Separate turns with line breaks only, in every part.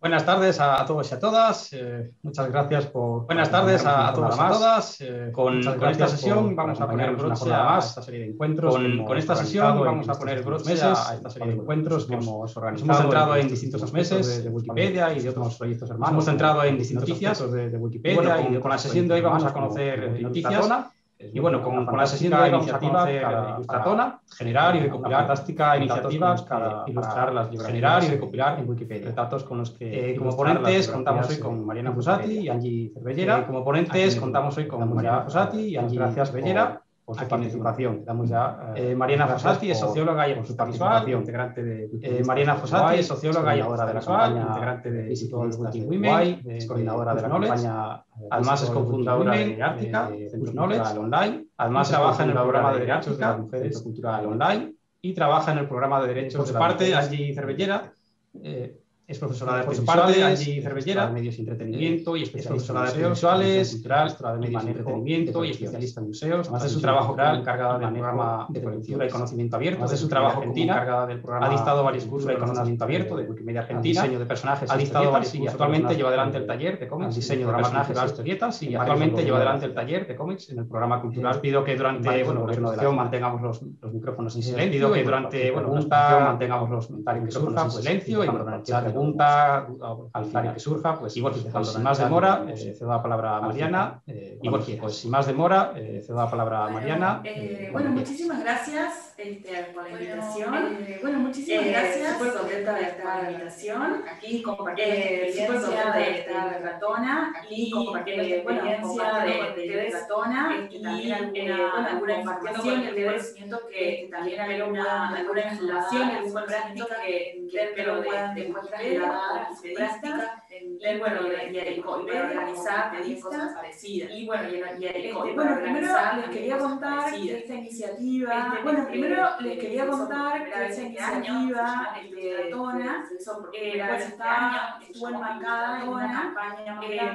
Buenas tardes a todos y a todas. Eh, muchas gracias por.
Buenas tardes a, todos y a todas.
Eh, con, con, esta sesión vamos a poner broche a esta serie de encuentros.
Con, con esta sesión vamos a poner broche a esta serie de encuentros que hemos organizado. Hemos
centrado en distintos meses de, Wikipedia y de otros proyectos hermanos.
Hemos centrado en distintas noticias
de, Wikipedia.
y con la sesión de hoy vamos a conocer noticias
y bueno, con, con la sesión de hoy vamos a conocer Ilustratona,
generar y recopilar
fantástica iniciativa
para ilustrar las
generar y recopilar en Wikipedia.
Datos con los que
eh, como ponentes contamos hoy con Mariana Fusati y Angie Cervellera.
Eh, como ponentes contamos hoy con Mariana Fusati y Angie
Cervellera
por su participación.
Damos ya,
eh, Mariana Fossati es socióloga y
su participación, integrante de
eh, Mariana Fossati es socióloga y
de la campaña, integrante de
Visible Women,
es coordinadora de la campaña,
además es cofundadora
de Ártica,
Centro Knowledge
Online,
además trabaja en el programa de derechos
de
las mujeres
cultural online y trabaja en el programa de derechos
de parte allí Cervellera
eh, es profesora de artes
visuales,
Angie Cervellera,
de medios y entretenimiento y
especialista
cultural, de medios y entretenimiento y especialista en museos.
Además de su trabajo como
encargada del programa de cultura y conocimiento abierto,
además de su trabajo
como encargada del programa
ha dictado varios cursos
de conocimiento abierto de Wikimedia Argentina,
diseño de personajes,
ha dictado varios
y actualmente lleva adelante el taller de cómics,
diseño de personajes y
historietas y actualmente lleva adelante el taller de cómics en el programa cultural.
Pido que durante
bueno,
la
mantengamos los, micrófonos en silencio,
pido que durante
bueno,
mantengamos los
micrófonos en silencio
y
pregunta
al que surja, pues,
y pues, sin más demora,
eh, cedo la palabra a Mariana.
Eh, y pues sin más demora, eh, cedo la palabra a Mariana.
Eh, bueno, muchísimas gracias este, por la invitación. bueno, muchísimas gracias. Súper contenta de estar la invitación. Aquí compartiendo eh, súper contenta de estar en Ratona. Aquí compartiendo la experiencia de, de Ratona. Y también alguna, información y el conocimiento que también hay alguna, alguna información y alguna práctica que, que, que lo puedan encontrar práctica y bueno, y, y, organizar cosas parecidas. Y bueno, y, y, bueno primero les quería contar que esta iniciativa, bueno, primero les quería contar que esta iniciativa de Tona, bueno, está, estuvo enmarcada en una campaña muy grande,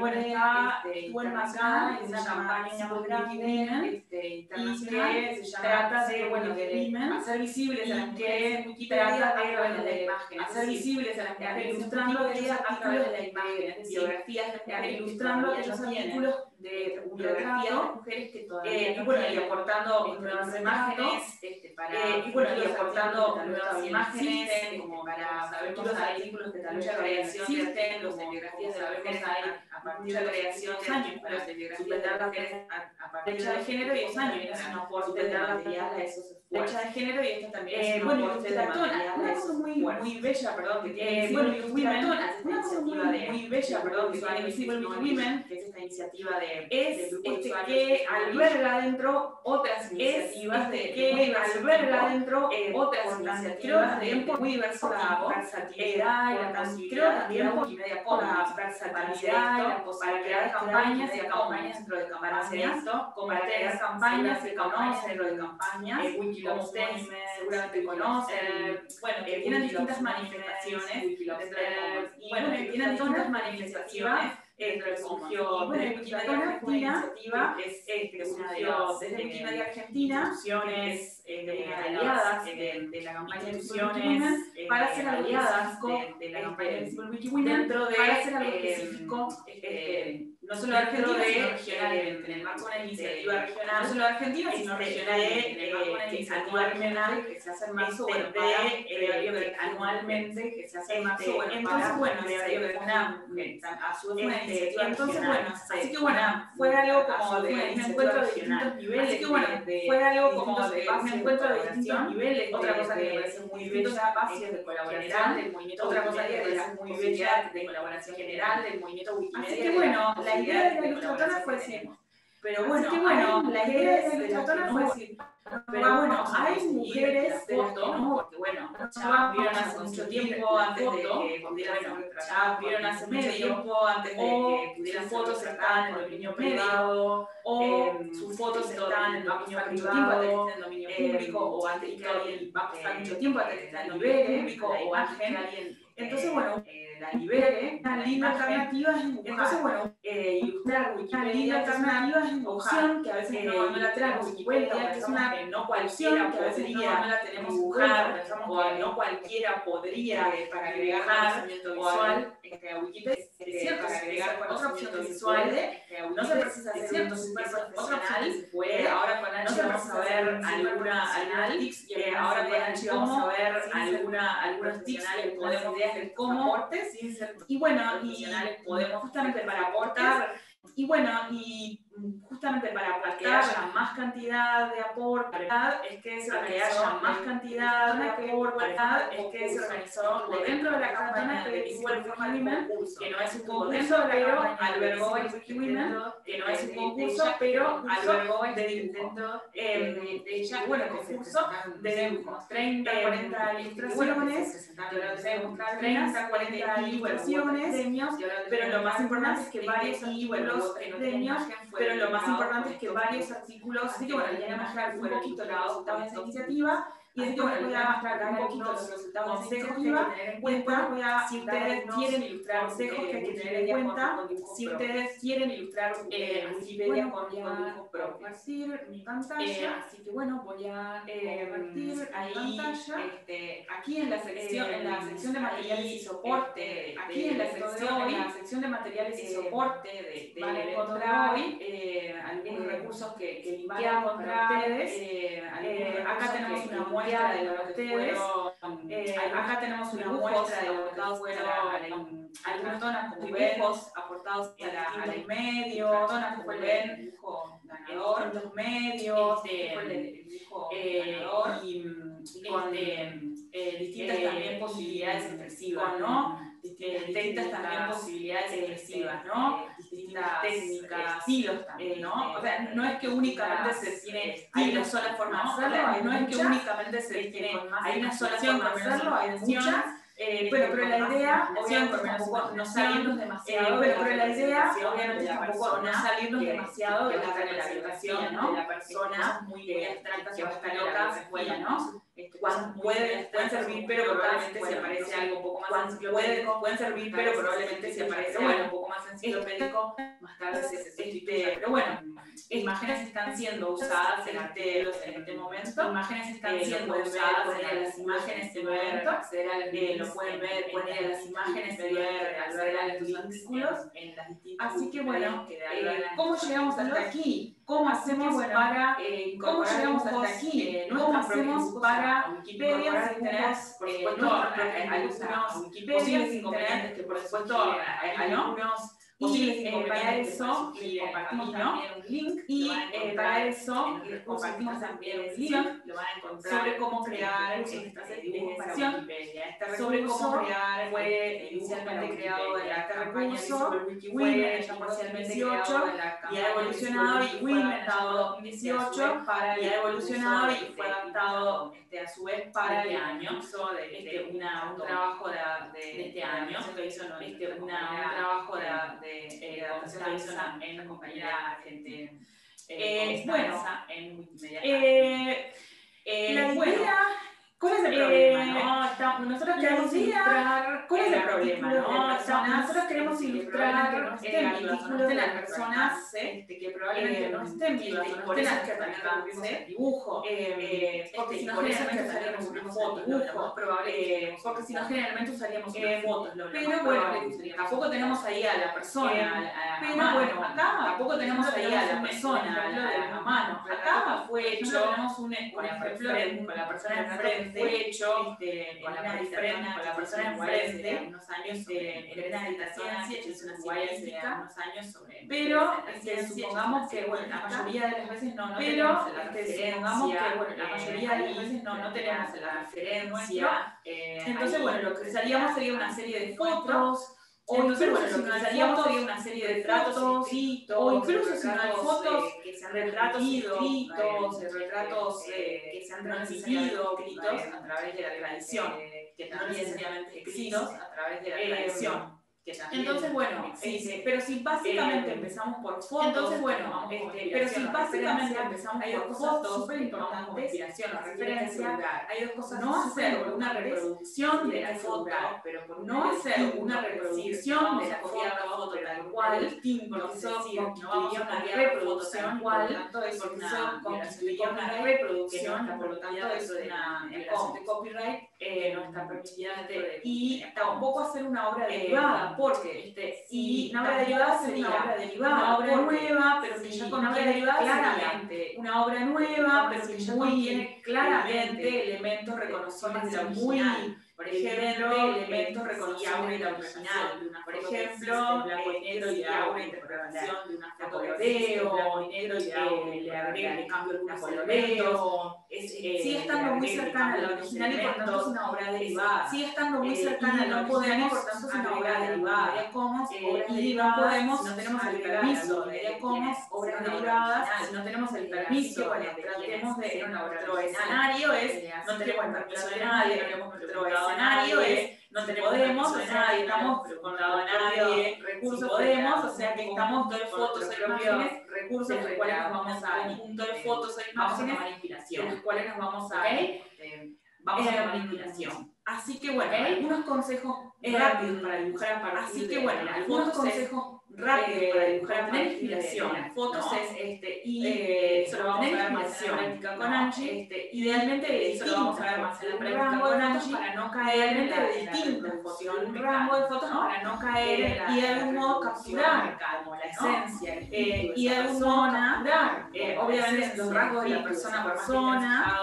estuvo enmarcada en una campaña muy grande, y que trata de, bueno, de hacer visibles a las mujeres, trata de, hacer visibles a las mujeres, ilustrando a través de la imágenes, biografías ilustrando aquellos artículos de biografías de mujeres que todavía eh, y bueno, y aportando nuevas imágenes este, para, eh, y bueno, y aportando nuevas imágenes como para saber los artículos que tal vez todavía existen, los de de la mujeres a partir de la creación de años, de las mujeres a partir de género y años, es de esos de género y esto también es. Una cosa muy, muy bella, perdón, que tiene bueno, Women, una cosa muy, bella, perdón, que tiene Women, que es esta iniciativa de es este que alberga dentro otras iniciativas de que alberga dentro otras iniciativas de muy versatilidad y la posibilidad también multimedia con la versatilidad para crear campañas y campañas dentro de campañas como crear campañas y campañas dentro de campañas como ustedes seguramente conocen bueno que tienen distintas manifestaciones y bueno que tienen distintas manifestaciones dentro del surgió bueno, Wikimedia Argentina, es, que surgió desde Wikimedia Argentina, instituciones de, aliadas de, de, la campaña de instituciones para ser aliadas de, la campaña de Wikimedia dentro de para hacer algo específico no solo Argentina, de, sino regional, en el marco de una iniciativa regional, no solo Argentina, sino regional, en el marco de una iniciativa regional que se hace en marzo, bueno, de, anualmente, que se hace en marzo, bueno, entonces, bueno, de una, a su vez una iniciativa Entonces, bueno, así que bueno, fue algo como de un encuentro de distintos niveles, así que bueno, fue algo como de un encuentro de distintos niveles, otra cosa que me parece muy bella, espacios de colaboración del movimiento, otra cosa que me parece muy bella, de colaboración general del movimiento Wikimedia. Así que bueno, la idea de la ilustradora fue decir, pero bueno, que bueno, la idea de la ilustradora fue decir, pero bueno, hay mujeres de las que no, porque bueno, ya vieron hace mucho tiempo antes de que pudieran ya vieron hace mucho tiempo antes de que pudieran fotos estaban en dominio privado, o sus fotos estaban en dominio privado, en dominio público, o antes que alguien va a pasar mucho tiempo antes de que esté en dominio público, o antes que alguien Entonces, bueno, la libere, una linda alternativa Entonces, bueno, ilustrar Wikipedia, linda alternativa es una opción que a veces no, no la tenemos en cuenta, que es una no cualquiera que a veces no, la tenemos dibujar, o no cualquiera podría para agregar conocimiento visual a Wikipedia, para agregar otra opción visual, no se precisa hacer cierto super profesional, puede, ahora con Anchi vamos a ver alguna tips, ahora con Anchi vamos a ver alguna, algunos tips que podemos hacer cómo y bueno, y podemos justamente para aportar, y bueno, y justamente para, que haya más cantidad de aporte, es que se que haya más cantidad de aporte, es que se organizó dentro de la campaña de Equal Women, que no es un concurso, pero albergó Women, que no es un concurso, pero albergó de dibujo. de ella, bueno, concurso de dibujo, 30, 40 ilustraciones, 30, 40 ilustraciones, pero lo más importante es que varios artículos premios pero lo más importante es que varios artículos, así que bueno, ya voy a mostrar un poquito los resultados de esta iniciativa, y así que bueno, voy a mostrar un poquito los resultados de iniciativa, y después voy a, si ustedes quieren ilustrar consejos que hay que tener en cuenta, si ustedes quieren ilustrar Wikipedia con propios. compartir mi pantalla, así que bueno, voy a compartir ahí, este, aquí en la sección, en la sección de materiales y soporte, aquí en la sección, en la sección de materiales y soporte de, de van a encontrar hoy algunos recursos que, que linkean para ustedes. acá tenemos una muestra de lo que ustedes. acá tenemos una muestra de lo que fueron algunas zonas como dibujos aportados a la, a la medio, zonas como ven, ganador, los medios, el dibujo ganador y, con distintas también posibilidades expresivas, ¿no? distintas también posibilidades expresivas, ¿no? Distintas técnicas, estilos también, ¿no? O sea, no es que únicamente se tiene, hay una sola forma de hacerlo, no es que únicamente se tiene, hay una sola forma de hacerlo, hay muchas eh, bueno, pero la idea, obviamente tampoco no salirnos demasiado, pero, pero la idea, obviamente tampoco no salirnos demasiado de la reglamentación, ¿no? De la persona muy abstracta que va a estar loca se escuela, ¿no? pueden, pueden servir, pero probablemente se aparece algo un poco más sencillo. Pueden, pueden servir, pero probablemente se aparece algo un poco más enciclopédico. Más tarde se este, Pero bueno, imágenes están siendo usadas en este, en este momento. Imágenes están siendo usadas en las imágenes de momento. Lo pueden ver, pueden ver las imágenes de ver al ver los artículos. Así que bueno, ¿cómo llegamos hasta aquí? ¿Cómo hacemos para cómo llegamos hasta aquí? ¿Cómo hacemos para Wikipedia sin tener, por supuesto, algunos posibles inconvenientes que por supuesto algunos y eh, para eso compartimos también un link y eh, para eso compartimos también un link lo van a encontrar sobre cómo crear esta certificación sobre cómo crear fue inicialmente creado de este recurso fue parcialmente creado y ha evolucionado y fue adaptado 2018 para y ha evolucionado y fue adaptado este, a su vez para el año de este, un trabajo de, de, este año este, una, un trabajo de de eh, adaptación en la compañía gente eh, bueno, en multimedia. Eh, eh, la idea ¿Cuál es el problema? Eh, no? nosotros queremos ilustrar. ¿Cuál es el problema? No? nosotros queremos ilustrar que no estén vivas, no estén las personas este, que probablemente no estén vivas, no estén el dibujo. Eh, porque si no, generalmente usaríamos una foto, dibujo, probable, porque si no, generalmente usaríamos una foto. Pero bueno, tampoco tenemos ahí a la persona. Pero bueno, acá tampoco tenemos ahí a la persona, a mano. Acá fue hecho, tenemos un ejemplo con la persona enfrente fue hecho este, con, la persona, con la persona enfrente, unos años Elena de Ciencia, es una científica, unos años sobre pero este, supongamos que bueno, la mayoría de las veces no, no pero este, supongamos que bueno, la mayoría de las veces no, no tenemos la referencia, eh, entonces bueno, lo que usaríamos sería una serie de fotos o bueno, lo que haríamos sería una serie de retratos escritos, o incluso si no hay fotos, que sean retratos escritos, retratos que se han transmitido, escritos a través de la tradición, que no necesariamente escritos a través de la tradición. Entonces, bueno, este, pero si básicamente empezamos por fotos, entonces, bueno, este, pero si básicamente empezamos por fotos, súper importantes, inspiración o referencia, hay dos cosas, no hacer una reproducción de la foto, pero no hacer una reproducción de la foto tal cual, porque eso constituiría una reproducción cual, porque eso una reproducción, por lo tanto es una de copyright, eh, no está permitida y tampoco hacer una obra derivada porque este, y una obra derivada sería una obra derivada, una obra nueva, pero que ya contiene claramente. una obra nueva, pero que ya contiene claramente elementos reconocibles de la muy por ejemplo, elementos reconocibles de la original. Por ejemplo, y negro y una interpretación de una de y negro y le agrega, le cambio algunos coloritos. Sigue estando muy cercana a la original y por tanto es una obra derivada. Sigue estando muy cercana a la original y por tanto es una obra derivada. Como y no podemos, no tenemos el permiso de como obras derivadas, no tenemos el permiso, bueno, tratemos de nuestro escenario es, no tenemos el permiso de nadie, no tenemos nuestro escenario es, no tenemos podemos, o sea, estamos contado a nadie, recursos podemos, o sea que estamos de fotos e imágenes, recursos de los cuales nos vamos a, punto de fotos e imágenes, de los cuales nos vamos a, vamos a tomar inspiración. Así que bueno, algunos consejos rápidos para dibujar a partir Así que bueno, algunos consejos rápido eh, para dibujar, tener inspiración. fotos es este, y eh, eso lo vamos a ver más en la práctica con Angie. Este, idealmente eso lo vamos a ver más en la práctica con Angie para no caer en la distinta un rango de fotos para no caer y de algún modo capturar como la esencia eh, y de algún modo capturar obviamente los rasgos de la persona por persona.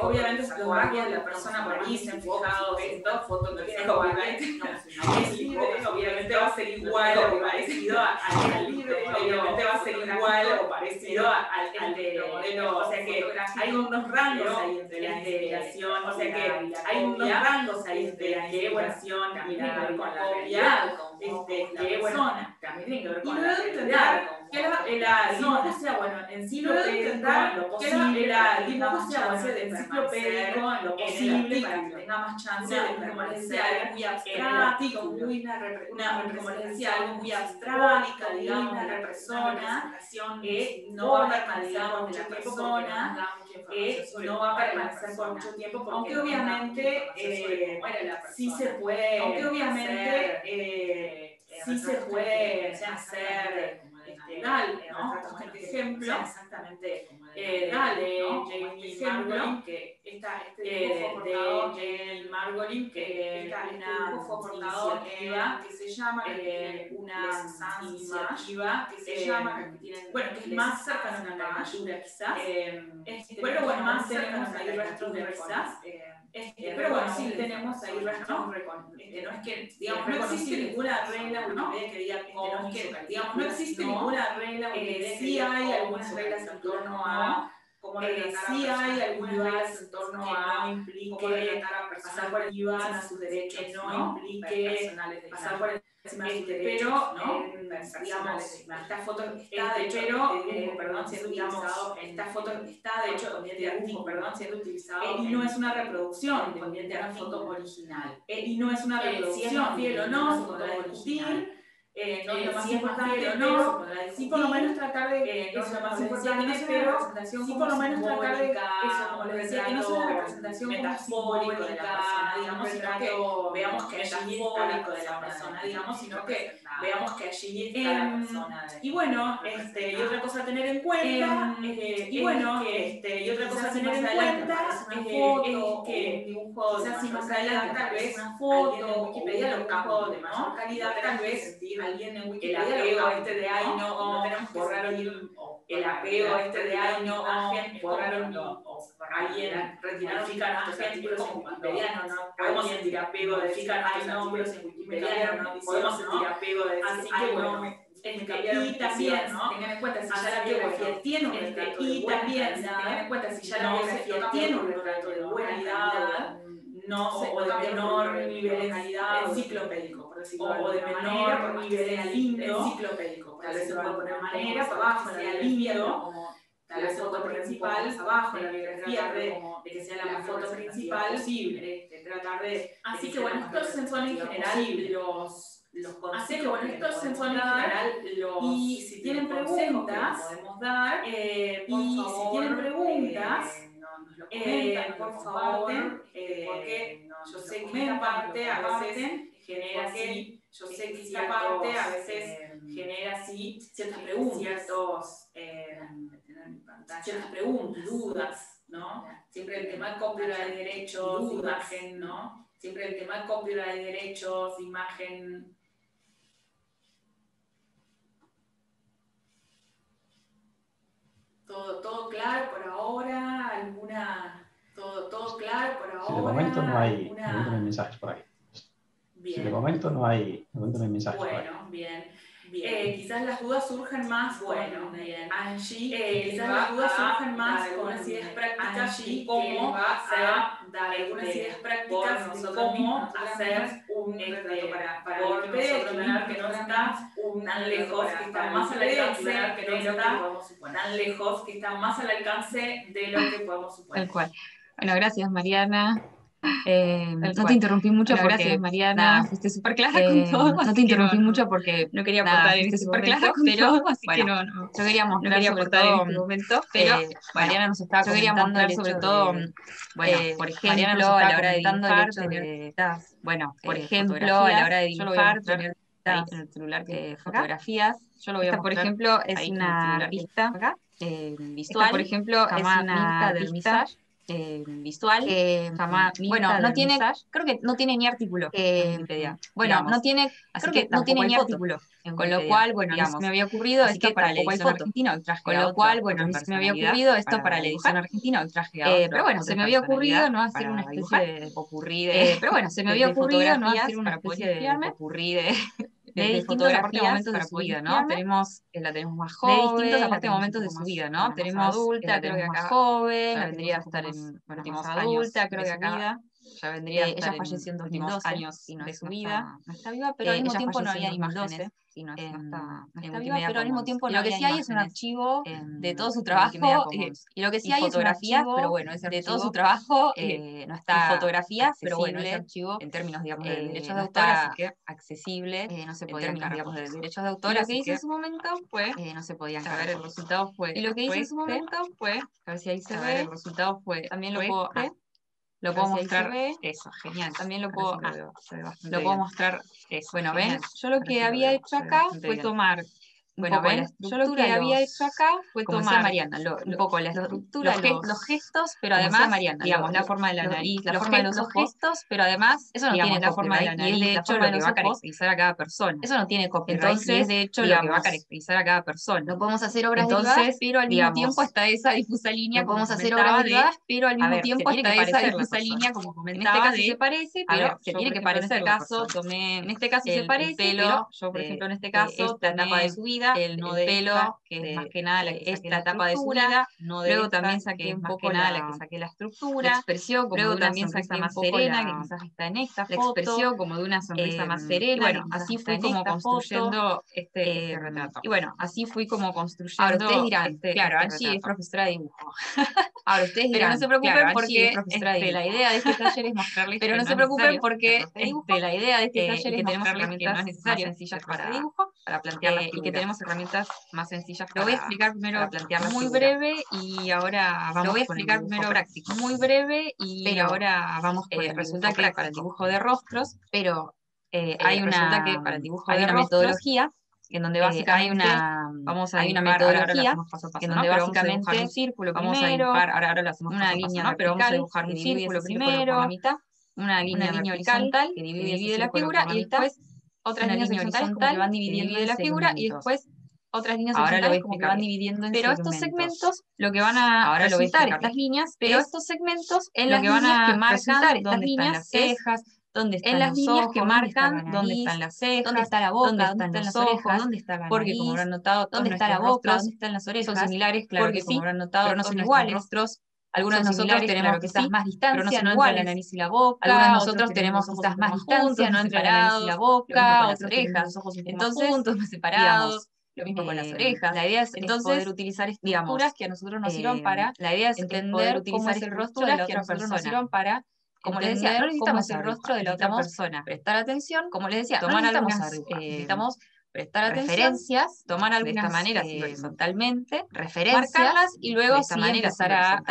obviamente los rasgos de la persona por ahí se enfocados en dos fotos que obviamente obviamente va a ser igual o parece parecido al libro, obviamente va a ser igual o parecido al, al de modelo, o sea que hay unos rangos ahí entre la inspiración, o sea que hay unos rangos ahí entre la elaboración, también tiene que ver con la copia, este, la persona, también tiene que ver con la realidad, que la, dibujo sea, bueno, lo posible, la dibujo sea, bueno, de enciclopédico, lo posible, para que tenga más chance de permanecer algo muy abstracto, muy una, como les decía, algo muy abstracto, digamos, de la persona, que no va a permanecer por mucho persona, que no va a permanecer por mucho tiempo, aunque obviamente sí se puede, aunque obviamente sí se puede hacer Dale, ¿no? Este ejemplo, exactamente como de Dale, Jamie Margolin, que esta, este dibujo de Jamie Margolin, que es una iniciativa que se llama, una iniciativa que se llama, bueno, que es más cercana a una caricatura quizás, pero bueno, más cercana a una caricatura quizás, este, pero bueno, sí tenemos ahí este, no es que, digamos, no existe ninguna regla ¿no? que diga, no, que, digamos, no existe ninguna regla que sí hay algunas reglas en torno a como eh, sí hay algunas reglas en torno a no implique pasar por el IVA a sus derechos, que no implique pasar por el pero, ¿no? digamos, esta foto está de hecho, pero, perdón, siendo utilizado, esta foto está de hecho de artículo, perdón, siendo utilizado, y no es una reproducción independiente de la foto original, y no es una reproducción, fiel o no, se podrá discutir, eh, no es lo más importante, no, sí por lo menos tratar de que no es lo más importante, pero sí por lo menos tratar de eso, como les decía, que no sea una representación metafórica de la persona, digamos, sino que veamos que allí metafórico de la persona, digamos, sino que veamos que allí está la persona. Y bueno, este, y otra cosa a tener en cuenta, y bueno, este, y otra cosa a tener en cuenta es que dibujo, quizás si más adelante tal vez una foto, Wikipedia lo campo de mayor calidad, tal vez alguien en Wikipedia el apego este de ay no, no tenemos que borrar el apego este de ay no, borraron o alguien retiraron ficar gente como Wikipedia no, no podemos sentir apego de ficar nombres en Wikipedia no podemos sentir apego de así que bueno y también, ¿no? Tengan en cuenta si ya la biografía tiene un retrato y también tengan en cuenta si ya la biografía tiene un retrato de buena calidad no, o, de menor nivel enciclopédico, por decirlo o, de menor nivel lindo enciclopédico. Tal vez se puede poner manera, por abajo, sea lindo, tal vez foto principal, abajo, la biografía de, que sea la foto principal posible, tratar de... Así que bueno, estos son en general los los consejos que estos son en general los y si tienen preguntas podemos dar eh, y si tienen preguntas eh, nos lo eh, por favor eh, porque yo sé que esta parte a veces genera así yo sé que esta parte a veces genera así ciertas preguntas ciertos ciertas preguntas dudas no siempre el tema de copyright de derechos imagen no siempre el tema de copyright de derechos imagen Todo, todo claro por ahora, alguna. Todo, todo claro por ahora.
Sí, de momento no hay, alguna... no hay mensajes por ahí. Bien. De momento no hay, de momento no hay mensajes
bueno,
ahí.
bien. Bien. Eh, quizás las dudas surjan más bueno, bien. Angie, eh, quizás las dudas surjan más con unas ideas prácticas Angie, cómo hacer dar algunas ideas prácticas de cómo hacer un este, para, para golpe que no está tan lejos, que está más al alcance que no está tan lejos, que está más al alcance de lo que podemos suponer.
Tal cual. Bueno, gracias Mariana. Eh, no te interrumpí mucho porque, gracias Mariana, fuiste súper clara con eh, todo. No te interrumpí no, mucho porque no quería aportar en este súper clara, pero así bueno, que no, no. Yo quería mostrar quería sobre todo, en este momento, pero eh, Mariana nos estaba yo quería mostrar sobre todo, de, bueno, eh, por ejemplo, a la hora de dibujar, tener, bueno, por ejemplo, a la hora de dibujar, tener en el celular que fotografías. Yo lo voy a mostrar. por ejemplo, es una visual. por ejemplo, es una vista eh, visual. Eh, bueno, no tiene, creo que no tiene ni artículo. Eh, bueno, no tiene, creo que, no tiene ni artículo. Con lo cual, bueno, digamos, me había ocurrido esto para la edición argentina, traje Con lo cual, bueno, me había ocurrido esto para la edición argentina, traje eh, Pero bueno, se me había ocurrido no hacer una especie de popurrí de... Pero bueno, se me había ocurrido no hacer una especie de popurrí de de, distintos aparte momentos de su vida, ¿no? Tenemos, eh, la tenemos más joven, de distintos aparte momentos de su vida, ¿no? Tenemos adulta, creo que acá joven, la vendría a estar en, tenemos adulta, creo que acá ya vendría estar ella falleció en 2012 años de su vida, no está viva, pero al mismo tiempo no había imágenes y no, está, no está viva, pero al mismo tiempo lo que sí hay es un archivo de todo su trabajo y lo que sí hay es fotografías, pero bueno, de todo su trabajo no está fotografías, pero bueno, ese archivo en términos digamos de derechos de autor, así que accesible, no se podía en digamos de derechos de autor, lo que hice en su momento fue no se podían ver el resultado fue y lo que hice en su momento fue a ver si ahí se ve. el resultado fue también lo puedo lo puedo mostrar eso, genial. También lo puedo, ah, lo puedo mostrar eso. Bueno, ven, yo lo que había hecho acá fue tomar bueno, ven, yo lo que había hecho acá fue tomar Mariana, un poco la estructura, los, gestos, pero además, Mariana, digamos, la forma de la nariz, la forma de los gestos, pero además, eso no tiene la forma de la nariz, de hecho, lo que va a caracterizar a cada persona. Eso no tiene copyright, entonces, de hecho, lo que va a caracterizar a cada persona. No podemos hacer obras entonces, pero al mismo tiempo está esa difusa línea, no podemos hacer obras derivadas, pero al mismo tiempo está esa difusa línea, como comentaba, en este caso se parece, pero se tiene que parecer. En este caso, tomé, en este caso se parece, pero yo, por ejemplo, en este caso, esta etapa de su vida, el, de pelo, que es más que nada la que saqué la etapa de vida, luego también saqué un poco nada la, que saqué la estructura, la expresión, luego también saqué más serena, que quizás está en esta foto, la expresión como de una sonrisa más em, serena, bueno, así fui como construyendo este, em, retrato. Y bueno, así fui como construyendo. Ahora ustedes dirán, este, claro, este Angie es profesora de dibujo. Ahora ustedes dirán, pero no se preocupen porque la idea de este taller es mostrarles pero no se preocupen porque la idea de este taller es tenemos herramientas más sencillas para dibujo, para plantear y que tenemos herramientas más sencillas. Lo voy a explicar primero muy breve y ahora vamos Lo voy a explicar primero práctico. Muy breve y ahora vamos eh, resulta que para el dibujo de rostros, pero eh, eh, hay una que para el dibujo de una metodología en donde básicamente hay una vamos a hay una metodología en donde básicamente un círculo vamos a dibujar ahora, ahora lo hacemos una línea ¿no? pero vamos a dibujar un círculo primero mitad una línea, horizontal que divide, la figura y después otras líneas horizontales que van dividiendo la figura y después otras líneas ahora lo como que van dividiendo en Pero estos segmentos lo que van a ahora resultar estas líneas, pero estos segmentos en las que van a que marcan estas líneas las cejas, dónde están en las los líneas ojos, que marcan dónde están las cejas, dónde está la boca, dónde están, los ojos, dónde está la porque como habrán notado, dónde está la boca, dónde están las orejas, son similares, claro porque como habrán notado, pero no son iguales. Rostros, algunos de nosotros tenemos quizás más distancia, no entre la nariz y la boca. Algunos de nosotros tenemos quizás más distancia, no entre la nariz y la boca, otras orejas. Entonces, juntos, más separados lo mismo con las eh, orejas. La idea es entonces poder utilizar estructuras que a nosotros nos sirvan para, eh, la idea es entender utilizar cómo es el rostro de la otra persona. Nos para como les decía, no necesitamos el rostro de la otra persona. Prestar atención, como les decía, tomar algunas, eh, necesitamos prestar atención, referencias, tomar algunas de esta manera eh, horizontalmente, referencias, marcarlas y luego sí manera empezar a,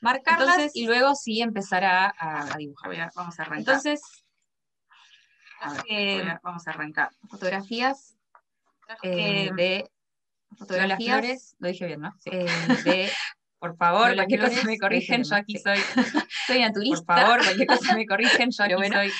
marcarlas y luego sí empezar a, dibujar. vamos a arrancar. Entonces, eh, vamos a arrancar. Fotografías eh, de fotografías, lo dije bien, ¿no? Eh, de por favor, cualquier cosa me corrigen, yo aquí soy, soy naturista. Por favor, cualquier cosa me corrigen, yo aquí bueno, soy,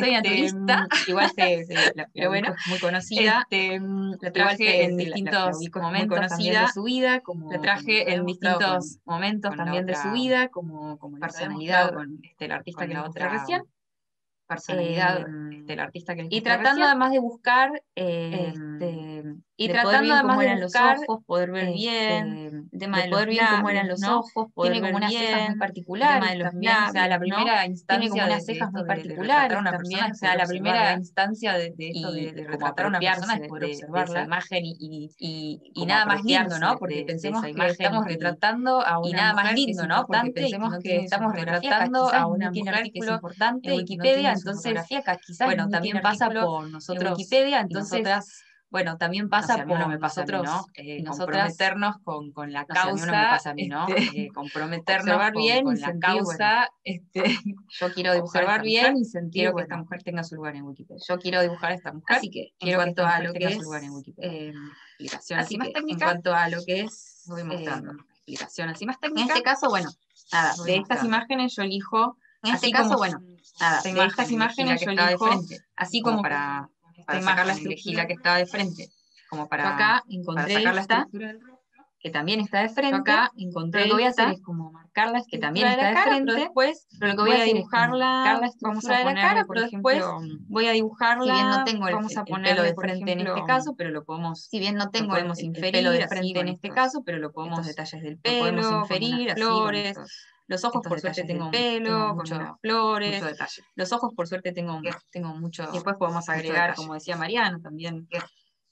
soy naturista. Este, igual se, pero bueno, muy conocida. Este, la traje en distintos momentos también de su vida, como la traje en distintos momentos también de su vida, como, como personalidad con este, el artista que la otra recién personalidad eh, del artista que Y tratando además de buscar eh, este, y tratando además de buscar, los ojos, poder ver bien, el tema de, poder ver cómo eran los ojos, poder tiene como unas cejas muy particulares, de los también, o sea, la primera instancia tiene como unas cejas muy particulares también, o sea, la primera instancia de, esto de, de retratar a una persona es poder observar la imagen y, y, y, nada más lindo, ¿no? Porque pensemos que estamos retratando a una y nada más lindo, ¿no? Porque pensemos que estamos retratando a una mujer que es importante en Wikipedia, entonces quizás bueno, también pasa por nosotros Wikipedia, entonces bueno, también pasa por no me pasa nosotros, ¿no? Eh, comprometernos con, con la causa. no me pasa a mí, ¿no? Este, eh, comprometernos con, bien con la causa. este, yo quiero dibujar bien y sentir quiero que esta mujer tenga su lugar en Wikipedia. Yo quiero dibujar a esta mujer. Así que quiero que esta mujer tenga su lugar en Wikipedia. Eh, así más técnica. En cuanto a lo que es, voy mostrando. explicación así más técnica. En este caso, bueno, nada, de estas imágenes yo elijo. En este caso, bueno, nada, de estas imágenes yo elijo, así como para para sacar la estructura. que estaba de frente, como para, acá encontré sacar la estructura del que también está de frente. acá encontré lo que voy a hacer es como marcarla, que también está de frente, pero después lo que voy, a dibujarla, vamos a la cara, pero después voy a dibujarla, si bien no tengo el, vamos a ponerlo de frente en este caso, pero lo podemos, si bien no tengo podemos inferir pelo de frente en este caso, pero lo podemos detalles del pelo, podemos inferir, flores, los ojos, por suerte, tengo pelo, muchas flores. Los ojos, por suerte, tengo, tengo mucho. Y después podemos agregar, como decía Mariano, también.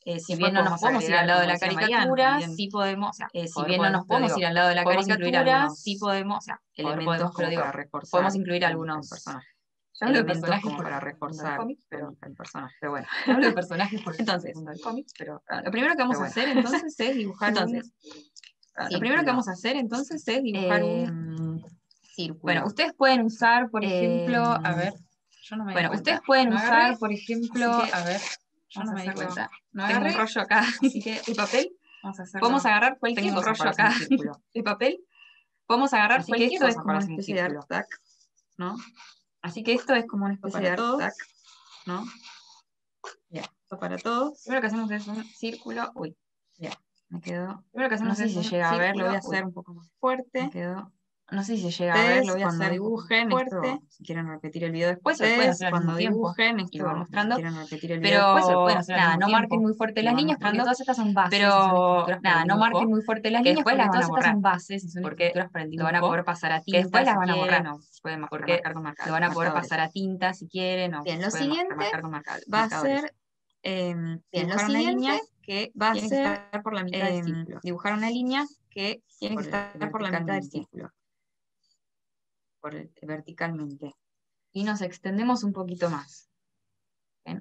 Eh, si bien no nos podemos ir al lado de la caricatura, sí podemos, eh, si bien no nos podemos ir al lado de la caricatura, sí podemos, sea, elementos digo, reforzar, podemos incluir algunos personajes. Yo hablo de personajes como para reforzar pero el personaje, pero bueno. Hablo de personajes porque entonces, pero lo primero que vamos a hacer entonces es dibujar entonces lo primero que vamos a hacer entonces es dibujar un em, círculo. Bueno, ustedes pueden usar, por ejemplo, a em, ver, yo no me Bueno, ustedes pueden usar, por ejemplo, a ver, yo no me di cuenta. No Tengo un rollo acá, así que el papel. Vamos a Podemos agarrar cualquier Tengo rollo acá. El papel. Podemos agarrar así cualquier esto es como una especie de art ¿no? Así que esto es como una especie de art ¿no? Ya, esto para todos. Primero que hacemos es un círculo. Uy, ya. Me quedó. Primero que hacemos no sé si se llega a ver, lo voy a hacer un poco más fuerte. Me quedó. No sé si se llega a ver, lo voy a hacer dibujen fuerte. Esto, si quieren repetir el video después, o pueden hacer cuando dibujen, esto lo mostrando. Si quieren repetir el video pero, después, pueden hacer nada, no marquen muy fuerte las líneas, porque todas estas son bases. Pero, nada, no marquen muy fuerte las líneas, después las todas estas son bases, son porque lo van a poder pasar a tinta. después las van a borrar, no, pueden porque lo van a poder pasar a tinta si quieren. Bien, lo siguiente va a ser Bien, lo siguiente que va a ser por la mitad del em, círculo. Dibujar una línea que tiene que estar por la mitad del círculo. Por verticalmente. Y nos extendemos un poquito más.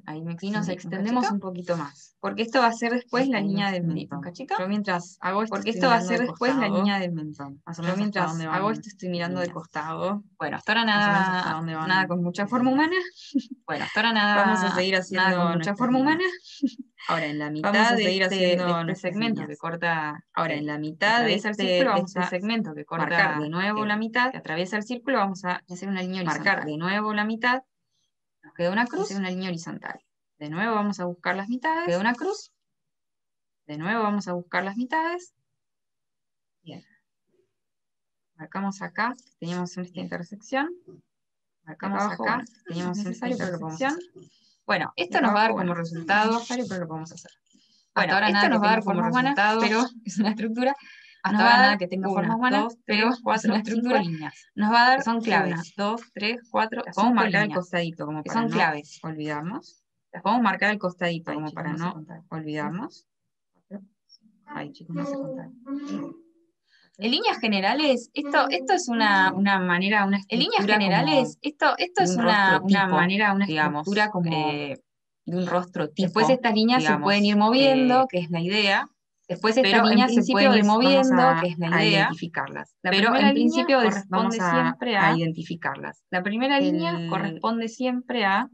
Ahí me y nos extendemos un, poquito más. Porque esto va a ser después la línea del mentón. Pero mientras hago esto, porque esto va a ser después la línea del mentón. Más o menos mientras hago esto estoy mirando de costado. Bueno, hasta ahora nada, nada con mucha forma humana. Bueno, hasta ahora nada. Vamos a seguir haciendo con mucha forma humana. Ahora en la mitad vamos a seguir de, este, haciendo este segmento que corta. Ahora en la mitad de este, círculo vamos este segmento que corta marcar de nuevo la mitad, que atraviesa el círculo, vamos a hacer una línea horizontal. Marcar de nuevo la mitad nos queda una cruz. una línea horizontal. De nuevo vamos a buscar las mitades. Queda una cruz. De nuevo vamos a buscar las mitades. Bien. Marcamos acá, teníamos esta intersección. Marcamos acá, teníamos esta intersección. Bueno, esto nos va a dar como resultado, pero lo podemos hacer. Bueno, ahora esto nos va a dar como resultado, pero es una estructura hasta ahora nada que tenga formas humanas, pero cuatro, una estructura líneas. Nos va a dar, son claves. Una, dos, tres, cuatro. Las podemos marcar el costadito como para son no claves. olvidarnos. Las podemos marcar el costadito como para no olvidarnos. Ay, chicos, no sé contar. En líneas generales, esto, esto es una, una manera, una En líneas generales, esto, esto es una, una manera, una estructura como eh, de un rostro tipo. Después estas líneas se pueden ir moviendo, que es la idea. Después estas líneas se pueden ir moviendo, que es la idea. identificarlas. pero en principio corresponde siempre a, identificarlas. La primera línea corresponde siempre a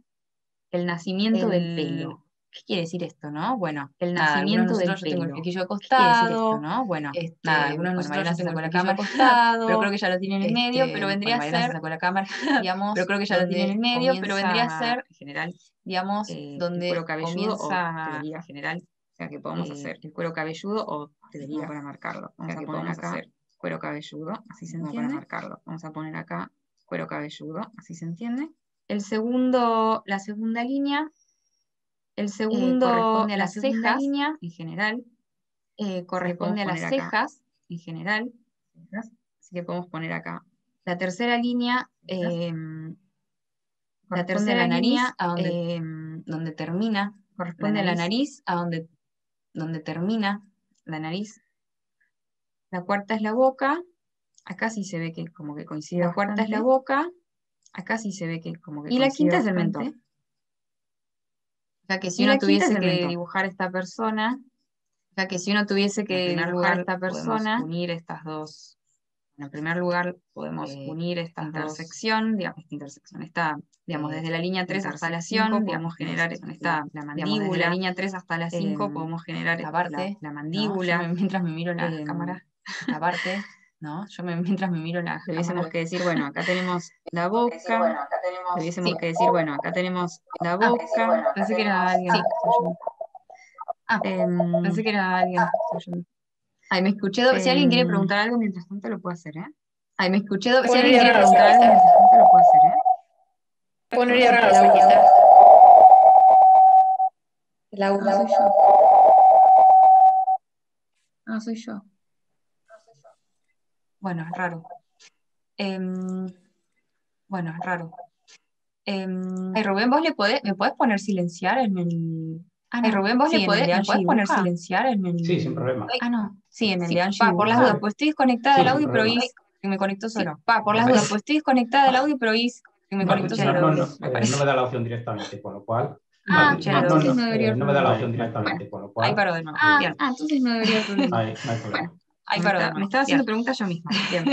el nacimiento del pelo. ¿Qué quiere decir esto, no? Bueno, el nacimiento del pelo. Tengo el flequillo acostado, ¿Qué quiere decir esto, no? Bueno, este, nada, algunos de nosotros se sacó la cámara acostado, pero creo que ya lo tiene en el medio, este, pero vendría a ser, sacó la cámara, digamos, pero creo que ya lo tiene en el medio, pero vendría a ser, en general, digamos, eh, donde el cuero cabelludo comienza, o general, o sea, que podemos eh, hacer el cuero cabelludo o diría para marcarlo. Vamos a poner acá hacer cuero cabelludo, así se entiende. Para marcarlo. Vamos a poner acá cuero cabelludo, así se entiende. El segundo, la segunda línea el eh, segundo corresponde a la segunda línea en general, eh, corresponde a las cejas en general, así que podemos poner acá. La tercera línea, em, la tercera línea a donde, em, donde termina, corresponde a la nariz, a donde, donde termina la nariz. La cuarta es la boca, acá sí se ve que como que coincide. La cuarta es la boca, acá sí se ve que como que Y la quinta es el mentón. Sea que si uno tuviese que dibujar esta persona, o sea que si uno tuviese que dibujar esta persona, unir estas dos. En primer lugar, podemos eh, unir esta intersección, digamos, esta intersección, está, digamos, desde la línea 3 hasta la 5, podemos generar esta, la mandíbula. desde la línea 3 hasta la 5 em, podemos generar la parte, la, mandíbula. mientras me miro la em, cámara, la parte ¿no? Yo mientras me miro la tuviésemos que decir, bueno, acá tenemos la boca, tuviésemos que decir, bueno, acá tenemos la boca, pensé que era alguien, Ah, em, pensé que era alguien, Ay, me escuché, si alguien quiere em, preguntar algo mientras tanto lo puede hacer, ¿eh? Ay, me escuché, si alguien quiere preguntar algo mientras tanto lo puede hacer, ¿eh?
Pondría la
La
no soy
yo. No, soy yo. Bueno, es raro. Em, bueno, es raro. Em, Rubén, ¿vos le podés, me podés poner silenciar en el. Ah, no. Rubén, ¿vos le podés, ¿me podés poner silenciar en el.
Sí, sin problema.
Ah, no. Sí, en el de Angie. por las dudas, pues estoy desconectada del audio, pero hoy me conecto solo. Pa, por las dudas, pues estoy desconectada del audio, pero hoy me conecto solo.
No, no, no, me, no me da la opción directamente, con lo cual.
Ah, no,
no, no, no, no me da la opción directamente, con lo cual.
Ahí paro de nuevo. Ah, ah entonces no debería
ser. Ahí, no hay problema
me, estaba haciendo preguntas yo misma. Bien.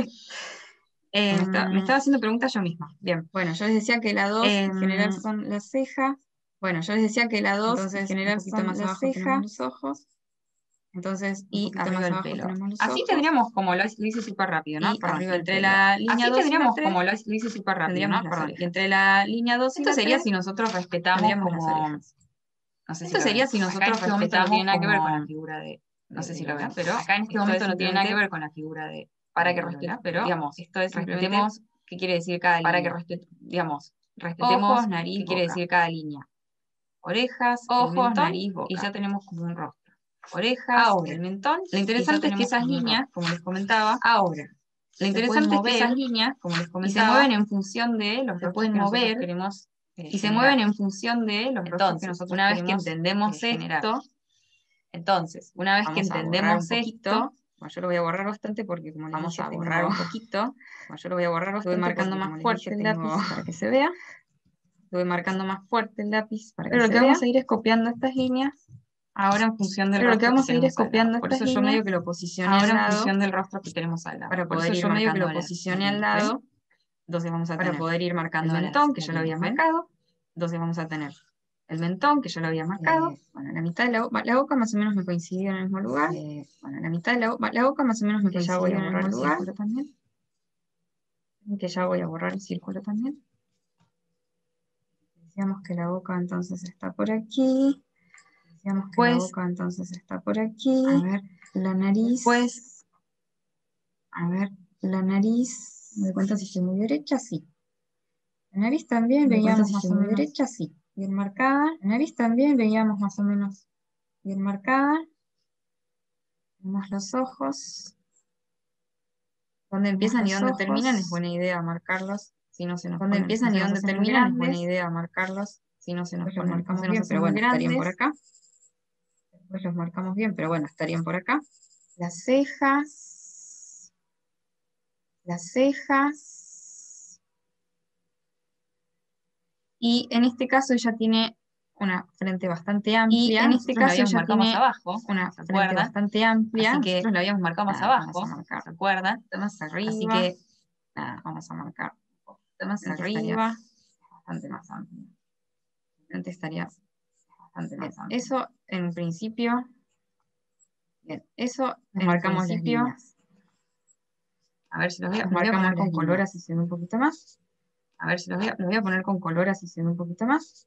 me, estaba haciendo preguntas yo misma. Bien. Bueno, yo les decía que la 2 en general em, son las cejas. Bueno, yo les decía que la 2 en general son más las cejas, los ojos. Entonces, y arriba del pelo. Así tendríamos como lo, hice súper rápido, ¿no? Por arriba entre la línea 2 tendríamos como lo, hice súper rápido, ¿no? Perdón. Y entre la línea 2 y Esto sería si nosotros respetamos como... No sé si Esto sería si nosotros respetamos... No tiene nada que ver con la figura de no sé si lo ven, pero acá en este momento no tiene nada que ver con la figura de para que respetemos, pero digamos, esto es respetemos qué quiere decir cada línea. Para que respetemos, digamos, respetemos nariz, qué quiere decir cada línea. Orejas, ojos, nariz, boca. Y ya tenemos como un rostro. Orejas, ahora, el mentón. Lo interesante es que esas líneas, como les comentaba, ahora. Lo interesante es que esas líneas, como les comentaba, se mueven en función de los que pueden mover, queremos eh, y se mueven en función de los Entonces, que nosotros una vez que entendemos esto, entonces, una vez que entendemos esto, yo lo voy a borrar bastante porque como vamos a borrar un poquito, yo lo voy a borrar bastante, estoy marcando más fuerte el lápiz para que se vea. Estoy marcando más fuerte el lápiz para que Pero se vea. Pero lo que vamos a ir es copiando estas líneas ahora en función del Pero lo que vamos a ir es copiando Por eso yo medio que lo posicioné ahora al lado. en función del rostro que tenemos al lado. Para poder ir yo medio que lo posicioné al lado. Entonces vamos a para poder ir marcando el mentón, que yo lo había marcado. Entonces vamos a tener el mentón, que yo lo había marcado. bueno, la mitad de la, la, boca más o menos me coincidió en el mismo lugar. Bueno, la mitad de la, la, boca más o menos me coincidió en el mismo lugar. También. Que ya voy a borrar el círculo también. Decíamos que la boca entonces está por aquí. Decíamos que la pues boca entonces está por aquí. A ver, la nariz. Pues, a ver, la nariz. ¿Me doy cuenta si estoy muy derecha? Sí. La nariz también, veíamos más o menos derecha, sí bien marcada. Nariz también veíamos más o menos bien marcada. Tenemos los ojos. Donde empiezan y dónde terminan es buena idea marcarlos. Si no se nos Donde empiezan y dónde terminan es buena idea marcarlos. Si no se nos ponen, marcamos bien, pero bueno, estarían por acá. Después los marcamos bien, pero bueno, estarían por acá. Las cejas. las cejas. Y en este caso ella tiene una frente bastante amplia.
Y en este caso ella tiene
más abajo,
una frente bastante amplia.
Así que nosotros la habíamos marcado más abajo, ¿se acuerdan?
Más arriba.
Así que nada, vamos a marcar un más arriba.
Bastante más amplia.
Frente estaría bastante más amplia.
Eso en principio.
Bien, eso
en marcamos principio.
A ver si lo a,
poner con color así se ve un poquito más.
A ver si lo voy a, lo voy a poner con color así se ve un poquito más.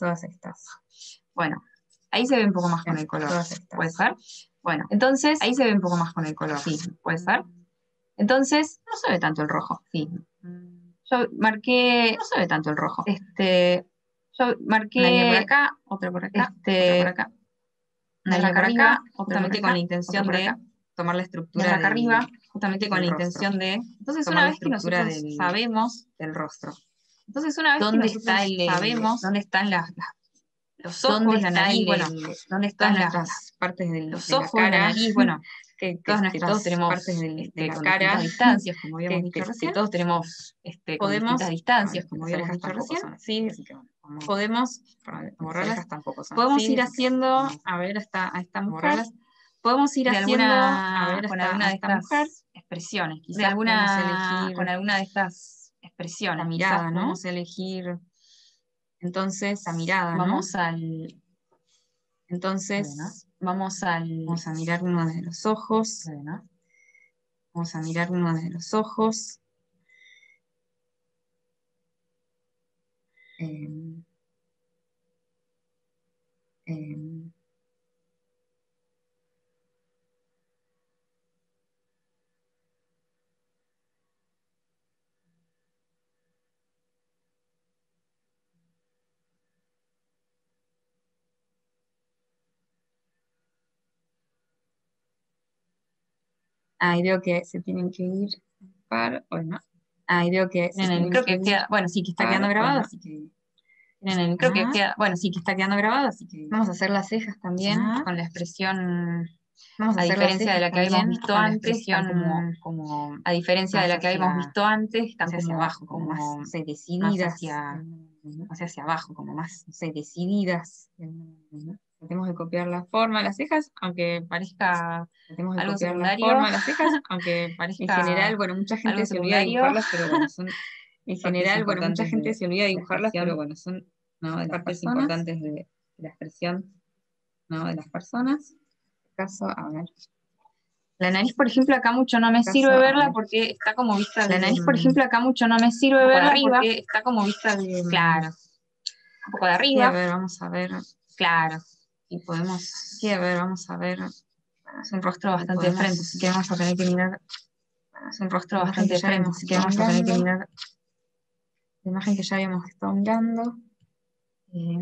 todas estas.
Bueno, ahí se ve un poco más con el color. ¿Puede ser? Bueno, entonces, ahí se ve un poco más con el color. Sí, puede ser. Entonces, no se ve tanto el rojo. Sí. Yo marqué.
No se ve tanto el rojo.
Este. Yo marqué.
Una por acá, por acá,
este,
otra por acá.
Una por acá, justamente con la intención de
tomar la estructura
de arriba, justamente con la intención de.
Entonces, una vez que nosotros sabemos
del rostro,
entonces, una vez
¿Dónde que está el,
sabemos
dónde están las,
los ojos,
¿dónde la
nariz,
bueno,
dónde están las, partes de
los ojos, la,
nariz, bueno,
que, todas
todos tenemos
partes de,
este, la cara,
distancias, como habíamos
dicho
recién,
todos tenemos
este,
podemos
distancias, como habíamos dicho
recién,
sí,
podemos
borrarlas tampoco son
podemos ir haciendo, a ver hasta a esta mujer, podemos ir haciendo
a ver
con alguna de estas
expresiones,
quizás alguna,
con alguna de estas expresión,
la mirada, ¿no?
Vamos a elegir,
entonces,
la mirada,
vamos al,
entonces,
vamos al,
vamos a mirar uno de los ojos,
vamos a mirar uno de los ojos,
eh, eh,
Ahí veo que se tienen que ir par, o no.
Ahí veo que,
creo que, queda, bueno, sí que está quedando grabado, así que.
creo que queda, bueno, sí que está quedando grabado, así que.
Vamos a hacer las cejas también
con la expresión.
Vamos a,
a diferencia de la que habíamos visto antes,
como, como,
a diferencia de la que habíamos visto antes, están
como
abajo, como,
más decididas
hacia,
hacia, abajo, como más decididas. Tratemos de copiar la forma de las cejas, aunque parezca
Tratemos de
algo
copiar
secundario.
la forma de las cejas, aunque parezca
en general, bueno, mucha gente se olvida de dibujarlas, pero bueno, son en general, bueno, mucha gente se olvida de dibujarlas, pero bueno, son
¿no? de
las
partes
importantes de, la expresión ¿no? de las personas. En caso, a ver.
La nariz, por ejemplo, acá mucho no me sirve verla porque está como vista
La nariz, por ejemplo, acá mucho no me sirve verla porque está como vista de...
Claro.
Un poco de arriba.
a ver, vamos a ver.
Claro
y podemos,
sí, a ver, vamos a ver,
es un rostro bastante de frente, así que vamos a tener que mirar,
es un rostro bastante frente, así que vamos a tener que mirar. La imagen que ya habíamos estado mirando.
Eh,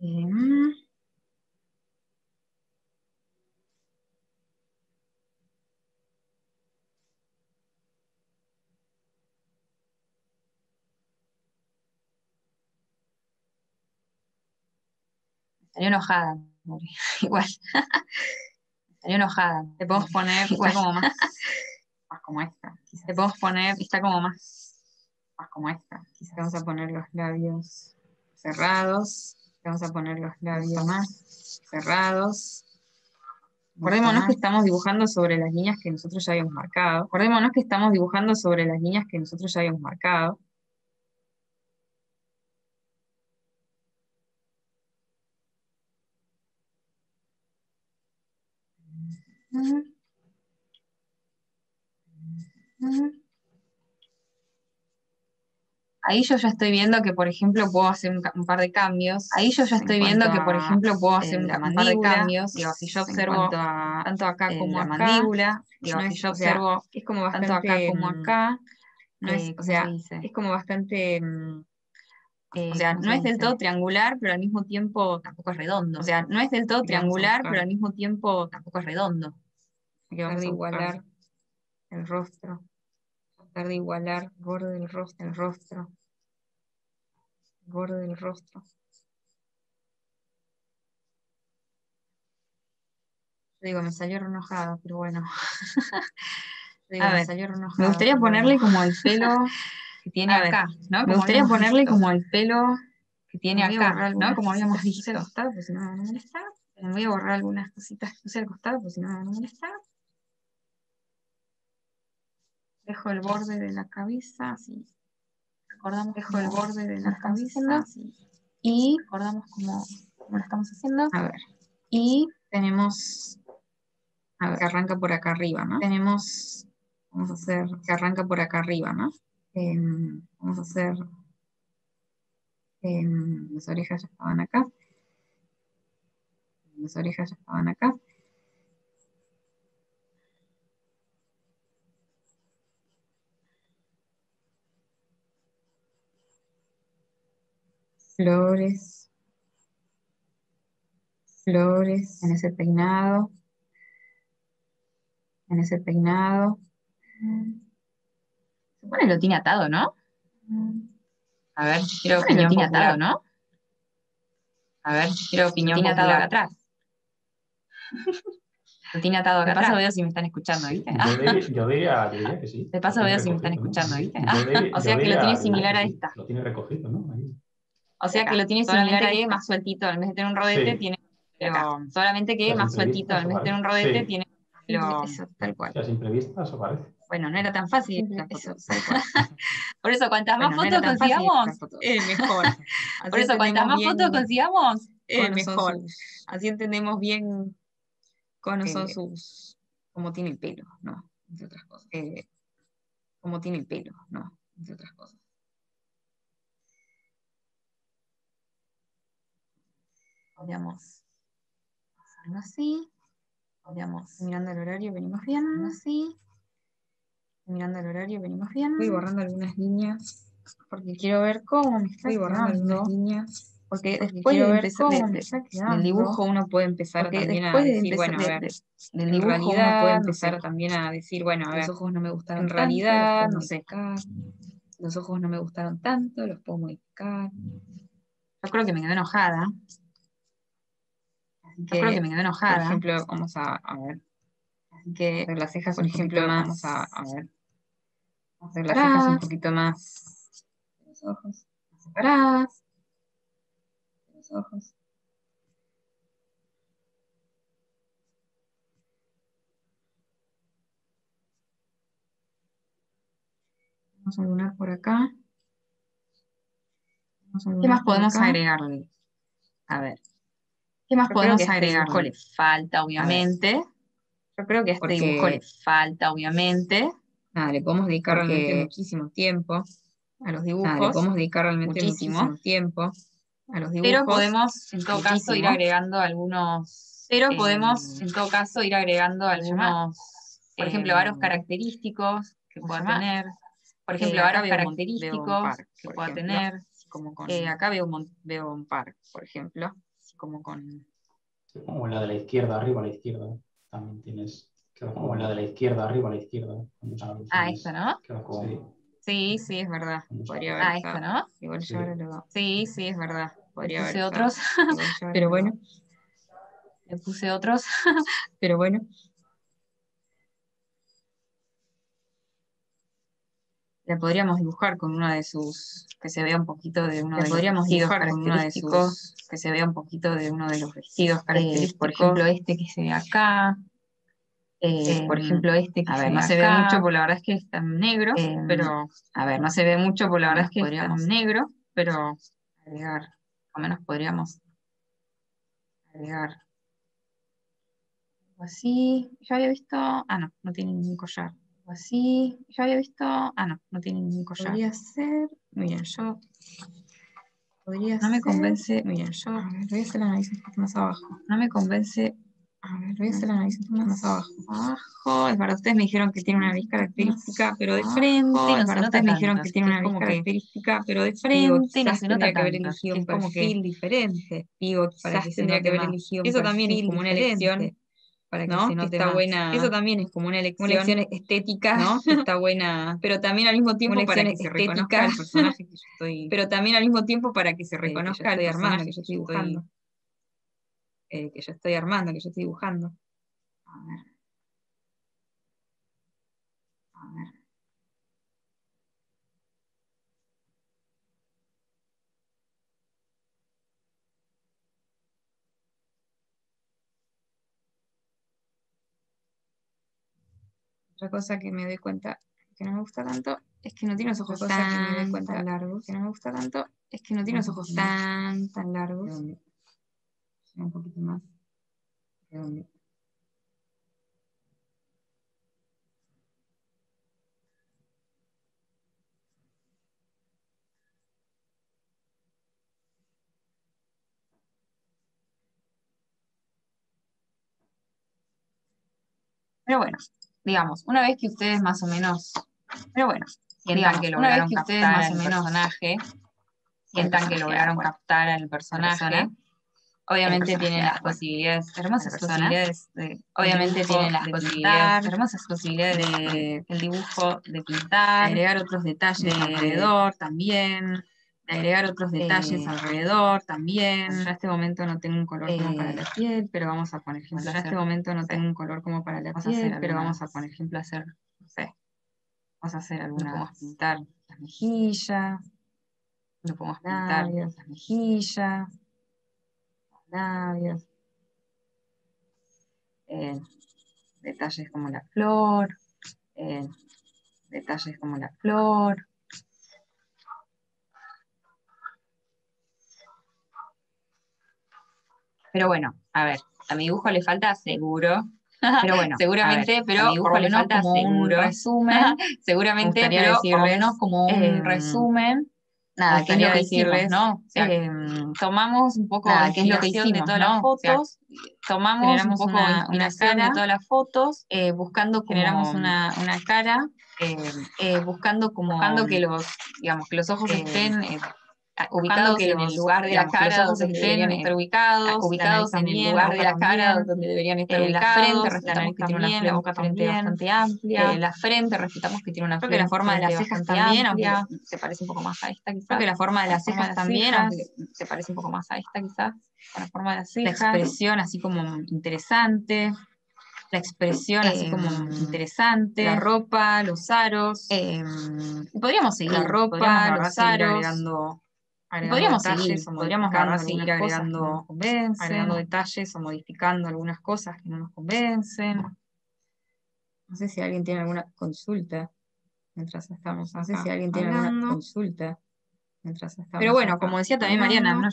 eh,
Estaría enojada, igual. Estaría enojada.
Te podemos poner,
igual.
como más, más como esta.
Te podemos poner,
está como más, más como esta. Quizás vamos a poner los labios cerrados. Vamos a poner los labios más cerrados.
Acordémonos que estamos dibujando sobre las líneas que nosotros ya habíamos marcado.
Acordémonos que estamos dibujando sobre las líneas que nosotros ya habíamos marcado.
Ahí yo ya estoy viendo que, por ejemplo, puedo hacer un, par de cambios.
Ahí yo ya estoy viendo que, por ejemplo, puedo hacer un, par de cambios.
Digo, si yo observo
tanto acá como
la
acá,
mandíbula,
digo, si yo observo
es como
bastante,
tanto acá como acá,
no es, o sea, es como bastante
eh, o sea, no es del todo triangular, pero al mismo tiempo tampoco es redondo.
O sea, no es del todo triangular,
pero al mismo tiempo tampoco es redondo.
que vamos a igualar el rostro.
Tratar de igualar el borde del rostro,
el rostro
borde del rostro.
Digo, me salió enojada, pero bueno. Digo, a ver, me, gustaría ponerle como el pelo que tiene acá, me gustaría ponerle como el pelo que tiene acá, ¿no? Como habíamos dicho. Al costado, pues si no me molesta. Me voy a borrar algunas cositas que puse al costado, pues si no me molesta. Dejo el borde de la cabeza así. Recordamos, dejo el borde de la cabeza, así. Y recordamos cómo, cómo lo estamos haciendo. A ver. Y tenemos, a ver, que arranca por acá arriba, ¿no? Tenemos Vamos a hacer que arranca por acá arriba, ¿no? Em, vamos a hacer... Em, las orejas ya estaban acá. Las orejas ya estaban acá. Flores. Flores en ese peinado. En ese peinado. Supone lo tiene atado, ¿no? A ver, quiero opinión lo tiene atado, ¿no? A ver, quiero opinión lo tiene atado acá atrás. Lo tiene atado acá atrás. De paso veo si me están escuchando, ¿viste?
Yo diría, que sí.
De paso veo si me están escuchando, ¿viste? o sea que lo tiene similar a esta.
Lo tiene recogido, ¿no?
O sea que lo tiene similar a más sueltito. En vez de tener un rodete, tiene. solamente que más sueltito. En vez de tener un rodete, tiene.
Eso, tal cual. ¿Las imprevistas o parece?
Bueno, no era tan fácil. Por eso, cuantas más fotos consigamos, es mejor. Por eso, cuantas más fotos consigamos, es mejor. Así entendemos bien cómo son sus. cómo tiene el pelo, ¿no? Entre otras cosas. Eh, cómo tiene el pelo, ¿no? Entre otras cosas. Podríamos hacerlo así. Podríamos, mirando el horario, venimos bien, así mirando el horario, venimos bien. Estoy borrando algunas líneas porque quiero ver cómo me está borrando algunas líneas. Porque después de empezar del dibujo uno puede empezar también a decir, bueno, a ver, del dibujo uno puede empezar también a decir, bueno, a ver, los ojos no me gustaron en realidad, no sé, los ojos no me gustaron tanto, los puedo modificar. Yo creo que me quedé enojada. Yo creo que me quedé enojada. Por ejemplo, vamos a, a ver. Así que las cejas, por ejemplo, vamos a, a ver hacer las cejas un poquito más. Los ojos más separadas. Los ojos. Vamos a lunar por acá. ¿Qué más podemos agregarle? A ver. ¿Qué más podemos este agregar? Este le falta, obviamente. Yo creo que a este dibujo le falta, obviamente nada, le podemos dedicar realmente muchísimo tiempo a los dibujos. le podemos dedicar realmente muchísimo, tiempo a los dibujos. Pero podemos, en todo caso, ir agregando algunos. Pero podemos, en todo caso, ir agregando algunos, por ejemplo, varios característicos que pueda tener. Por ejemplo, varios característicos que pueda tener. Como eh, acá veo un, veo un par, por ejemplo. Como con.
Como la de la izquierda, arriba a la izquierda. También tienes como la de la izquierda, arriba a la izquierda.
Ah, esta, ¿no? Sí, sí, es verdad. Podría haber. Ah, esta, ¿no? Igual yo ahora lo. Sí, sí, es verdad. Podría haber. Puse otros. Pero bueno. Le puse otros. Pero bueno. Le podríamos dibujar con una de sus, que se vea un poquito de uno de podríamos los dibujar con una de sus, que se vea un poquito de uno de los vestidos eh, característicos. por ejemplo, este que se ve acá, eh, por em, ejemplo, este que a ver, no se ve mucho, porque la verdad es que está en negro, em, pero a ver, no se ve mucho, porque la verdad es que está en negro, pero agregar, o menos podríamos agregar así. Yo había visto, ah, no, no tiene ningún collar. Así, yo había visto, ah, no, no tiene ningún collar. Podría ser, miren, yo podría no me convence, miren, yo voy a hacer la nariz un poco más abajo. No me convence a ver, voy a hacer la nariz un poco más abajo. Abajo, es para ustedes me dijeron que tiene una nariz característica, pero de frente. Es para ustedes me dijeron que tiene una nariz característica, pero de frente. no se nota que haber elegido un perfil diferente. Digo, quizás tendría que haber elegido un Eso también es como una elección para que se note está buena. Eso también es como una elección, una elección estética, ¿no? Está buena, pero también al mismo tiempo para que se reconozca el personaje que yo estoy. Pero también al mismo tiempo para que se reconozca el personaje que yo estoy dibujando. Eh, que yo estoy armando, que yo estoy dibujando.
A ver. A ver. Otra cosa que me doy cuenta que no me gusta tanto es que no tiene los ojos tan, que me doy cuenta largos. Que no me gusta tanto es que no tiene los ojos tan, tan largos. Un poquito más. Pero bueno, digamos, una vez que ustedes más o menos, pero bueno, sientan que lograron que ustedes más o menos personaje, sientan que lograron captar al personaje, obviamente tienen las posibilidades, hermosas posibilidades de, obviamente tienen las posibilidades, hermosas posibilidades de el dibujo, de pintar, agregar otros detalles alrededor también, agregar otros detalles eh, alrededor también. En este momento no tengo un color como para la eh, piel, pero vamos a poner ejemplo. En este momento no tengo un color como para la piel, pero vamos a poner ejemplo hacer, no sé, vamos a hacer alguna, podemos pintar las mejillas, no podemos pintar las mejillas, los labios, eh, detalles como la flor, detalles como la flor, Pero bueno, a ver, a mi dibujo le falta seguro. Pero bueno, seguramente, pero a mi dibujo le falta como seguro. un resumen. seguramente, pero por menos como un em, resumen. Nada, ¿qué es lo que decirles, ¿no? O sea, em, tomamos un poco nada, ¿qué es lo que hicimos, de todas las fotos, tomamos un poco una, cara, de todas las fotos, eh, buscando generamos una, una cara, eh, eh, buscando como buscando que los, digamos, que los ojos estén ubicados en el lugar de la cara donde deberían estar ubicados, ubicados en el lugar de la cara donde deberían estar ubicados, la frente respetamos que tiene una boca frente bastante amplia, la frente respetamos que tiene una frente la forma de las cejas también, aunque se parece un poco más a esta quizás, creo que la forma de las cejas también, aunque se parece un poco más a esta quizás, la forma de las cejas, la expresión así como interesante, la expresión así como em, interesante, la ropa, los aros, eh, podríamos seguir la ropa, los aros, podríamos seguir, podríamos seguir agregando, agregando detalles o modificando algunas cosas que no nos convencen. No sé si alguien tiene alguna consulta mientras estamos. No sé si alguien tiene alguna consulta mientras estamos. Pero bueno, como decía también Mariana, no,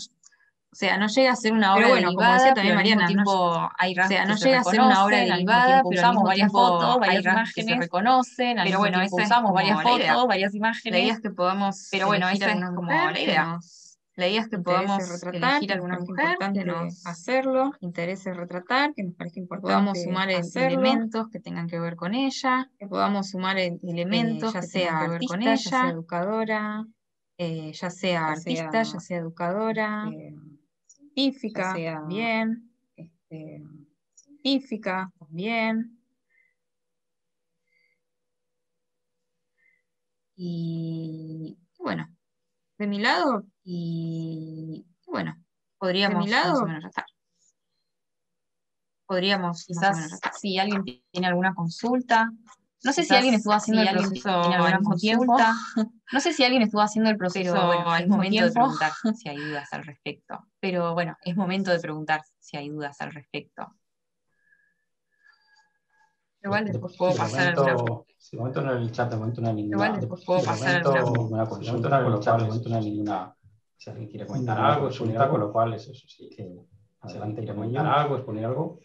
o sea, no llega a ser una obra bueno, derivada, como decía también Mariana, no, hay o sea, no llega a ser una obra derivada, pero usamos varias fotos, varias imágenes que se reconocen, pero bueno, usamos varias fotos, varias imágenes. La idea es que podamos pero bueno, esa es como la idea. La idea es que podamos retratar, elegir alguna mujer, que nos hacerlo, interese retratar, que nos parezca importante podamos sumar elementos que tengan que ver con ella, que podamos sumar elementos ya sea artista, ya sea educadora, eh, ya sea artista, ya sea educadora, eh, científica también, este, científica también. Y bueno, de mi lado, y bueno, podríamos de mi lado, Podríamos quizás, si alguien tiene alguna consulta, no sé si alguien estuvo haciendo el proceso al mismo tiempo. No sé si alguien estuvo haciendo el proceso bueno, al momento de preguntar si hay dudas al respecto. Pero bueno, es momento de preguntar si hay dudas al respecto. Igual después puedo pasar alguna.
Si momento en el chat, de momento no hay ninguna.
Igual después puedo pasar alguna.
ninguna consulta, con lo cual, de momento no hay ninguna. Si alguien quiere comentar algo, exponer algo, con lo cual es eso sí. Que adelante quiere comentar algo, exponer algo,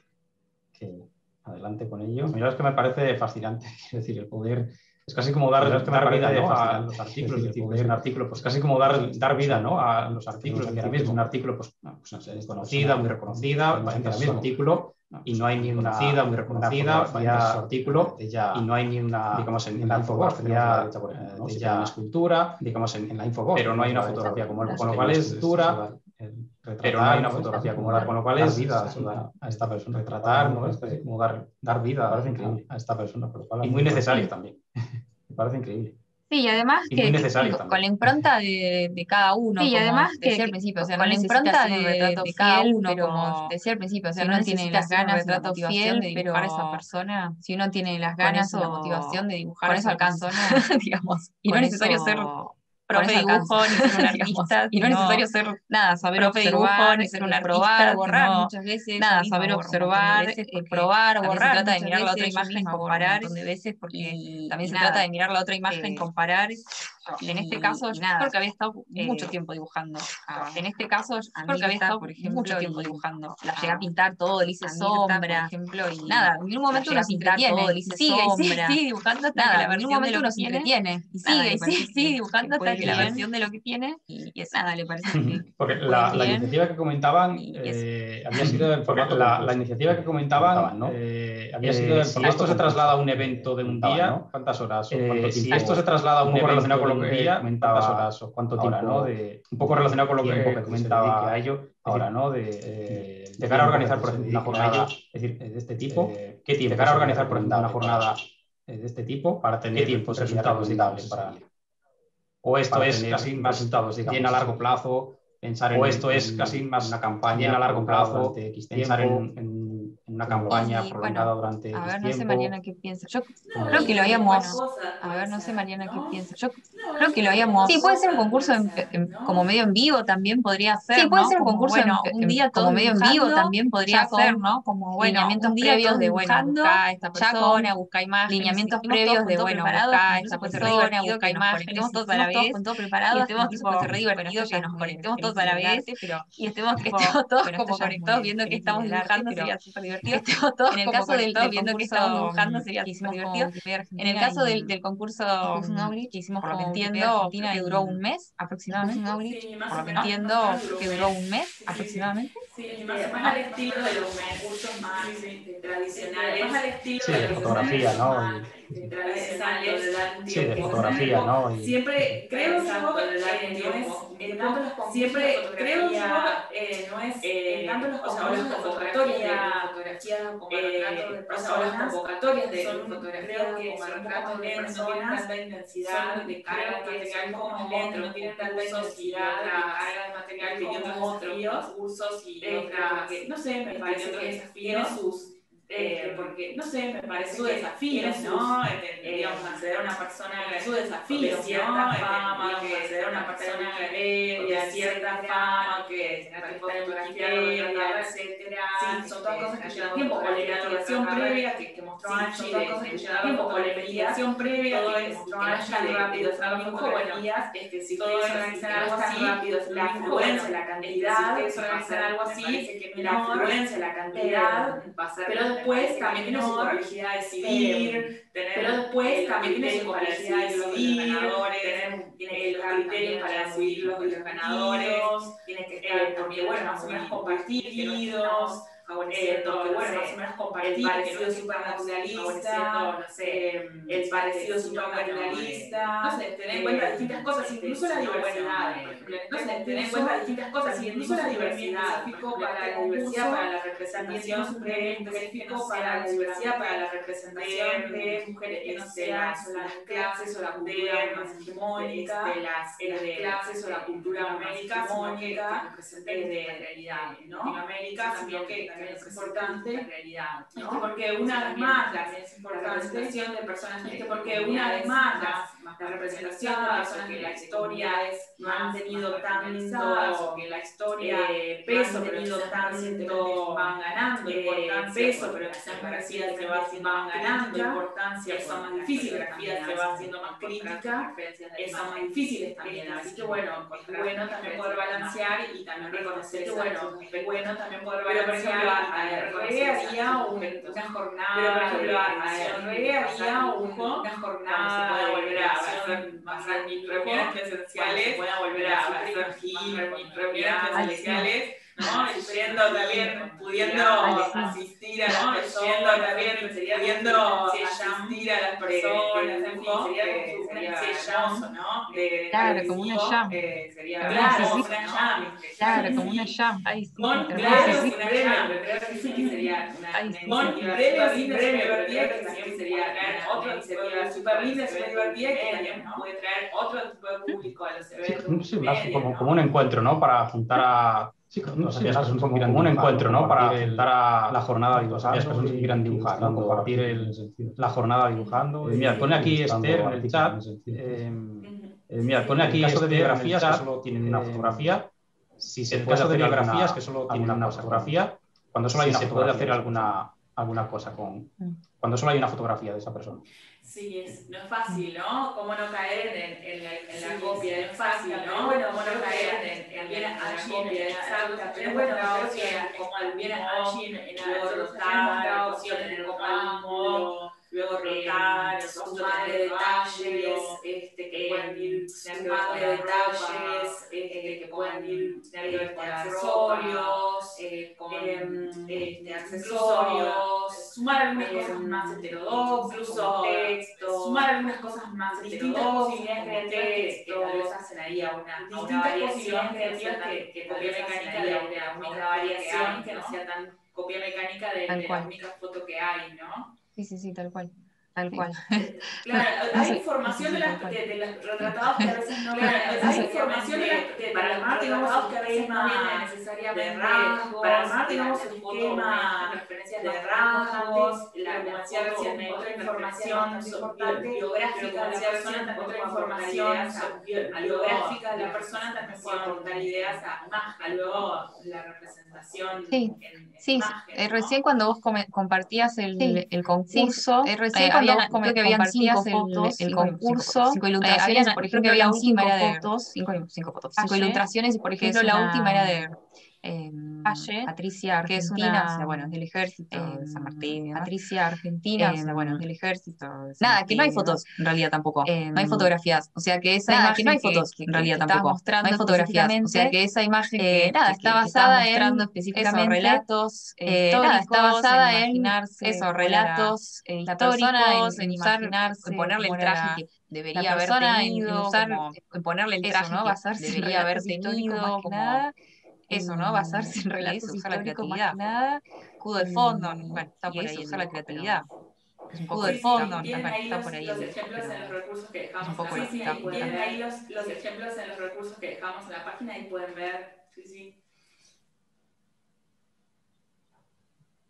que adelante con ello. Mira, es que me parece fascinante, es decir, el poder es casi como dar, dar vida ¿no? a los artículos. Decir, un artículo, pues casi como dar, dar vida ¿no? a los artículos. Es decir, es un artículo pues, pues no sé, conocida, muy reconocida, es un artículo y no hay ni una conocida, muy reconocida, vaya artículo y no hay ni una, digamos, en, la infografía de una escultura, digamos, en, la infografía, pero no hay una fotografía como con lo cual es escultura, pero no hay una fotografía como la, con lo cual es vida a esta persona, retratar, ¿no? Es como dar, dar vida a esta persona, y muy necesario también. Me parece increíble.
Sí, y además que,
con
la impronta de, de cada uno.
Sí, y además que decía al principio, o sea, con la impronta de, de, cada uno, pero como decía al principio, o sea, si uno tiene las ganas, la motivación de dibujar a esa persona, si uno tiene las ganas o la motivación de dibujar a esa persona, digamos, y no es necesario ser profe dibujo, ni ser un artista. y no es necesario ser nada, saber observar, ni ser un artista, probar, borrar muchas veces. Nada, saber observar, eh, probar, borrar. Se trata de mirar la otra imagen, comparar. de veces porque también se trata de mirar la otra imagen, comparar. En este caso, yo porque había estado mucho tiempo dibujando. En este caso, porque había estado, por ejemplo, mucho tiempo dibujando. La llegué a pintar todo, le hice sombra, por ejemplo, y nada, en un momento uno se entretiene, y sigue, sigue, sigue dibujando hasta que la versión en un momento uno se entretiene, y sigue, sigue, sigue dibujando hasta que la versión de lo que tiene, y, es nada, le parece
Porque la, la, iniciativa que comentaban eh, había sido del formato... La, la, iniciativa que comentaban ¿no? eh, había sido del formato... Si esto se traslada a un evento de un día, ¿cuántas horas? Si esto se traslada a un evento lo que horas o cuánto tiempo, ¿no? De, un poco relacionado con lo que, comentaba a ello, ahora, ¿no? De, eh, de cara a organizar, por ejemplo, una jornada es decir, de este tipo, eh, ¿qué tiempo? De cara a organizar, por ejemplo, una jornada de este tipo, para tener tiempos resultados, digamos, para... O esto es casi más resultados, bien a largo plazo, pensar en, o esto es casi más una campaña a largo plazo, pensar en una campaña prolongada durante
A ver, no sé Mariana qué piensa. Yo creo que lo habíamos. A ver, no sé Mariana qué piensa. Yo creo que lo habíamos. Sí, puede ser un concurso como medio en vivo también podría ser. Sí, puede ser un concurso un día como medio en vivo también podría ser, ¿no? Como bueno, lineamientos previos de bueno, busca esta persona, busca imágenes, lineamientos previos de bueno, busca esta persona, busca imágenes, estemos todos a la vez, con todo preparado, estemos re divertidos, que nos conectemos todos a la vez, y estemos todos como conectados viendo que estamos dibujando, sería súper divertido en el caso del, viendo que estábamos dibujando sería hicimos divertido. En el caso del, del concurso que hicimos por lo que entiendo, que duró un mes aproximadamente. por lo que entiendo, que duró un mes aproximadamente.
Sí, más, al estilo de los concursos más tradicionales. Más al estilo
de fotografía, ¿no? Sí, de fotografía, ¿no?
Siempre creo que no es siempre creo yo no es en tanto las convocatorias de fotografía como retratos de personas, no tienen tanta intensidad de carga de material como otros, no tienen tanta intensidad de carga de material como otros cursos y otras, no sé, me parece que tiene sus eh, porque, no sé, me parece su desafío, ¿no? Eh, digamos, acceder a una persona que su desafío, de cierta ¿no? fama, que acceder a una persona que de cierta fama, que está en fotografía, etcétera. Sí, son todas cosas que llevan tiempo, con la investigación previa que, Anchi, son todas cosas que llevan tiempo, con la investigación previa que rápido, es que si todo organizar algo así, la afluencia, la cantidad, si organizar algo así, la la cantidad, va a ser después también tiene su complejidad de decidir, pero después también tiene su complejidad de decidir, tener tiene los criterios para decidir los, los ganadores, tiene que estar porque bueno, más o menos compartidos, eh, porque bueno, más o menos compartir, el parecido supernaturalista, no sé, el parecido supernaturalista, no sé, tener en cuenta distintas cosas, incluso la diversidad, no sé, tener en cuenta distintas cosas, incluso la diversidad, para la diversidad, para la representación específico para la diversidad, para la representación de mujeres que no sean las clases o la cultura más hegemónica, de las clases o la cultura más hegemónica, de la realidad, ¿no? Latinoamérica, sino que es importante, la realidad, ¿no? porque una vez más la, representación de personas, porque una vez más la, representación de personas que la historia es, no han tenido tanto que la historia eh, peso, tenido tanto van ganando importancia, peso, pero sean parecidas se va van ganando importancia, son más difíciles, la vida se va haciendo más crítica, son más difíciles también, así que bueno, es bueno también poder balancear y también reconocer que bueno, es bueno también poder balancear haría una jornada, haría una jornada, se puede volver a hacer más reuniones presenciales, se volver a hacer reuniones presenciales, ¿no? Yendo también, pudiendo asistir a las personas, también pudiendo asistir a las personas, en fin, sería hermoso, ¿no?
Claro, como una jam.
Sería claro, como una jam.
Claro, como una jam.
Con claro, una jam, pero sí que sería una con premios divertida que también sería traer otra iniciativa súper linda, súper divertida que también puede traer otro tipo de público a los eventos. Sí,
como, como un encuentro, ¿no? Para juntar a Sí, o sea, es un, como, un encuentro, ¿no? Para juntar a la jornada dibujando. Las personas que quieran dibujar, ¿no? Compartir el, la jornada dibujando. Eh, mira, pone aquí Esther en el chat. Eh, eh, mira, pone aquí caso de biografías que solo tienen una fotografía. Si se puede hacer biografías que solo tienen una fotografía, cuando solo hay una se puede hacer alguna, alguna cosa con. Mm. Cuando solo hay una fotografía de esa persona.
Sí, es, no es fácil, ¿no? ¿Cómo no caer en, en, la, en la copia? No es fácil, ¿no? Bueno, ¿cómo no caer en, en, en la copia? Pero bueno, creo que como viene allí en rotar, en el comando, luego rotar, sumarle detalles, este, que pueden ir sumarle detalles, este, que pueden ir tener que ver con accesorios, eh, con este, accesorios, sumar algunas cosas más heterodoxas, incluso sumar algunas cosas más distintas posibilidades creativas que tal vez hacen ahí a una, distintas posibilidades creativas que, que copia mecánica de una variación que no sea tan copia mecánica de, de la única foto que hay, ¿no?
Sí, sí, sí, tal cual. Tal cual.
Claro, hay información de, las, de, los retratados que a veces no viene. Hay información de, para armar, digamos, que a veces no viene necesariamente para armar, digamos, el esquema de rasgos, la demasiada otra información biográfica de la persona, otra información biográfica de la persona también puede aportar ideas a, luego la representación.
Sí, sí. Eh, recién cuando vos compartías el, el concurso, eh, recién eh, cuando vos que habían cinco fotos, el, concurso, cinco, ilustraciones, por ejemplo, que había cinco fotos, cinco, cinco fotos, cinco ilustraciones, y por ejemplo la última era de eh, Patricia Argentina, una, bueno, del ejército de San Martín, Patricia Argentina, eh, bueno, del ejército. De nada, que no hay fotos en realidad tampoco, no hay fotografías, o sea que esa imagen que no hay fotos en realidad tampoco, no hay fotografías, o sea que esa imagen que nada está basada en específicamente relatos nada, está basada en esos relatos históricos, en imaginarse, en ponerle el traje que debería haber tenido, en ponerle el traje ¿no? que debería haber tenido, como eso, ¿no? Basarse en relatos, usar la creatividad. Nada, escudo de fondo, mm, bueno, está por ahí, usar la creatividad. Es un poco de fondo,
está, por ahí. Los ejemplos en los recursos que dejamos. Tienen ahí los, los ejemplos en los recursos que dejamos en la página y pueden ver, sí, sí.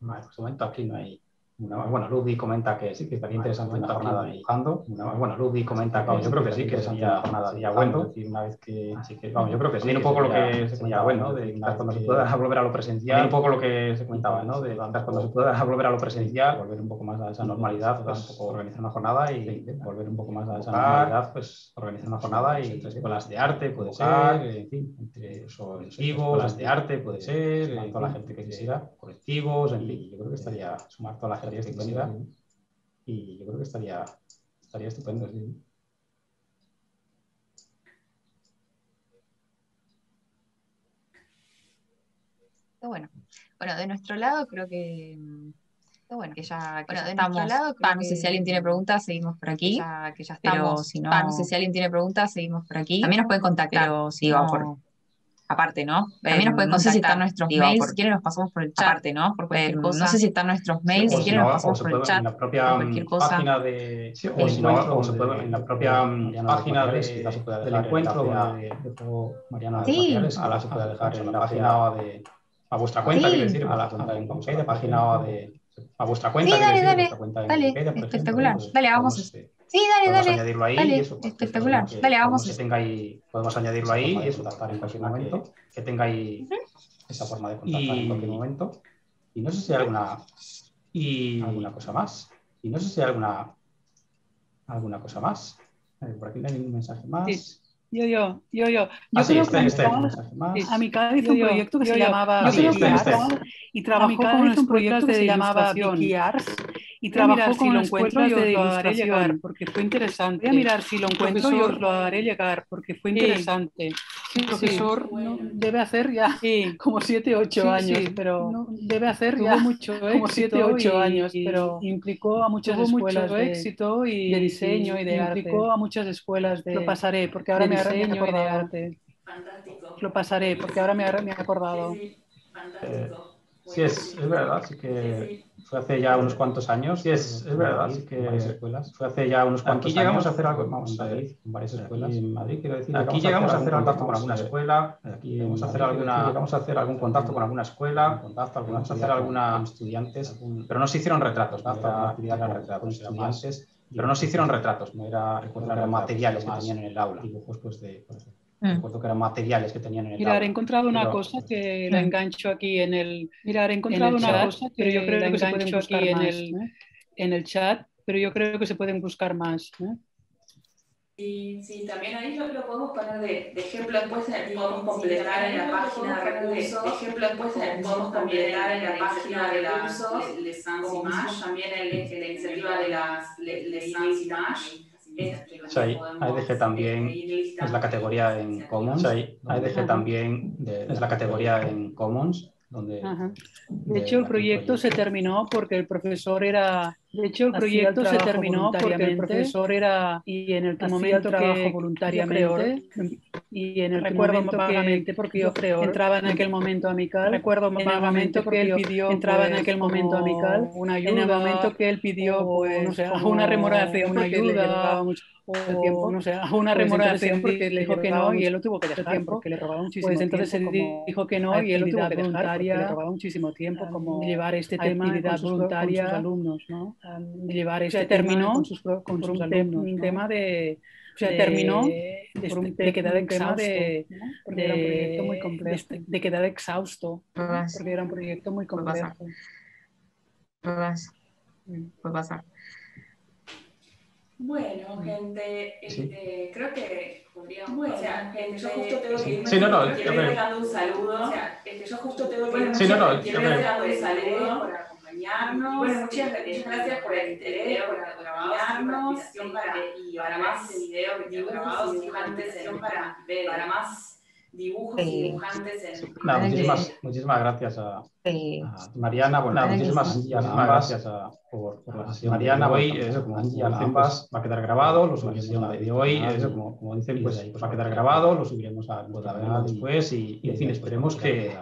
Vale, pues un momento aquí no hay bueno, Ludi comenta que sí, que estaría interesante una jornada dibujando. bueno, Ludi comenta que yo creo que sí, que sería jornada sería bueno. Decir, una vez que, así que, vamos, yo creo que sí. un poco lo que se comentaba, bueno, de cuando se pueda volver a lo presencial. un poco lo que se comentaba, ¿no? De cuando se pueda volver a lo presencial, volver un poco más a esa normalidad, pues, organizar una jornada y volver un poco más a esa normalidad, pues organizar una jornada y con las de arte puede ser, en fin, entre colectivos, las de arte puede ser, toda la gente que quisiera, colectivos, en fin, yo creo que estaría sumar toda la gente estupenda y yo creo que estaría, estaría estupendo. Sí.
Bueno, bueno, de nuestro lado creo que bueno, que ya, que bueno, ya estamos. Lado, pa, no sé si alguien tiene preguntas, seguimos por aquí. Ya, que ya estamos. Pero si no, pa, no sé si alguien tiene preguntas, seguimos por aquí. También nos pueden contactar. Pero si no, por, aparte, ¿no? También nos pueden no sé si están nuestros mails, por, si quieren nos pasamos por el chat, aparte, ¿no? Por cualquier cosa. No sé si están nuestros mails, si quieren nos pasamos por el chat, en la propia cualquier cosa. página de, sí, o si no, o se puede, en la propia página de, del encuentro Mariana sí. a la se puede dejar en la página de a vuestra cuenta, quiero decir, a la cuenta en Wikipedia, página de a vuestra cuenta, sí, dale, dale, dale, espectacular, dale, hagamos Sí, dale, dale. añadirlo ahí dale, eso, espectacular. Dale, vamos.
Que tenga ahí, podemos añadirlo ahí y eso adaptar en cualquier momento. Que, tenga ahí esa forma de contactar en cualquier momento. Y no sé si hay alguna, y... alguna cosa más. Y no sé si hay alguna, alguna cosa más. Por aquí no hay ningún mensaje más. Sí.
Yo, yo, yo, yo. Yo
ah, creo sí,
que a mi cara hizo un proyecto que se llamaba Vicky Arts y trabajó con un proyecto que se llamaba Vicky Arts y trabajó con si lo encuentro yo os lo haré llegar porque fue interesante. Voy a mirar si lo encuentro y os lo haré llegar porque fue interesante. Profesor debe hacer ya como 7, 8 años, pero debe hacer ya mucho como 7, 8 años, pero implicó a muchas escuelas mucho de, éxito y de diseño y de implicó arte. a muchas escuelas de lo pasaré porque ahora me, diseño y de arte. Fantástico. Lo pasaré porque ahora me, me he acordado.
Fantástico. Sí, es, es verdad, sí que fue hace ya unos cuantos años. Sí, es, es verdad, que varias escuelas. Fue hace ya unos cuantos
Aquí llegamos a hacer algo, vamos a en varias escuelas. en Madrid, quiero decir. Aquí llegamos a hacer algún contacto con alguna escuela. Aquí vamos a hacer alguna, vamos a hacer algún contacto con alguna escuela. Contacto, vamos a hacer alguna estudiantes, pero no se hicieron retratos, ¿no? Era actividad de retratos, estudiantes, pero no se hicieron retratos, no era, materiales que tenían en el aula. Dibujos, pues, de, por ejemplo. Mm. Recuerdo que eran materiales que tenían en el
Mirar, he encontrado una cosa que la engancho aquí en el. Mirar, he encontrado una chat, cosa que pero yo creo que se pueden buscar aquí más, en, el, ¿eh? en el chat, pero yo creo que se pueden buscar más. ¿eh?
Y sí, también ahí lo, lo podemos poner de, de ejemplo, después podemos completar en la página de recursos, de ejemplo, después podemos completar en la página de recursos, como también en la iniciativa de las Les Sans Images,
ahí, dejé también es la categoría en Commons. ahí dejé también es la categoría en Commons. Donde,
de, hecho, el proyecto se terminó porque el profesor era. De hecho, el proyecto se terminó porque el profesor era. Y en el momento trabajo voluntariamente. y en el recuerdo momento vagamente porque yo creo entraba en aquel momento amical. Recuerdo vagamente que él pidió. Entraba en aquel momento amical. Una ayuda. En el momento que él pidió, pues, no sé, una remoración, una ayuda o tiempo, no sé, a una remuneración porque le dijo que no y él lo tuvo que dejar porque le robaba muchísimo pues entonces tiempo. Él dijo que no y él lo tuvo que dejar porque le robaba muchísimo tiempo como llevar este tema con voluntaria con sus alumnos, ¿no? Llevar este o sea, terminó con sus, con sus un, alumnos, un tema de o sea, terminó de, de, de quedar exhausto, de, porque era un proyecto muy complejo, de, de quedar exhausto, porque era un proyecto muy complejo.
Puede pasar. Puede pasar.
Bueno, gente, este, creo que podríamos. Bueno, o sea, gente, yo justo tengo que irme.
Sí, no, no.
Quiero ir dejando un saludo. O sea, este, yo justo tengo que irme.
Sí, no, no.
Quiero ir dejando un saludo por acompañarnos. Bueno, muchas, muchas gracias por el interés, por acompañarnos. Para, y para más video que tengo grabado, dibujantes, para, para más dibujos y dibujantes en...
No, muchísimas, muchísimas gracias a, a Mariana, bueno, muchísimas, muchísimas gracias. a, por, por, la sesión Mariana, hoy, eso, como decían ambas, va a quedar grabado, lo subiremos a de hoy, eso, como, como dicen, pues, pues va a quedar grabado, lo subiremos a verlo después y, y, en fin, esperemos que,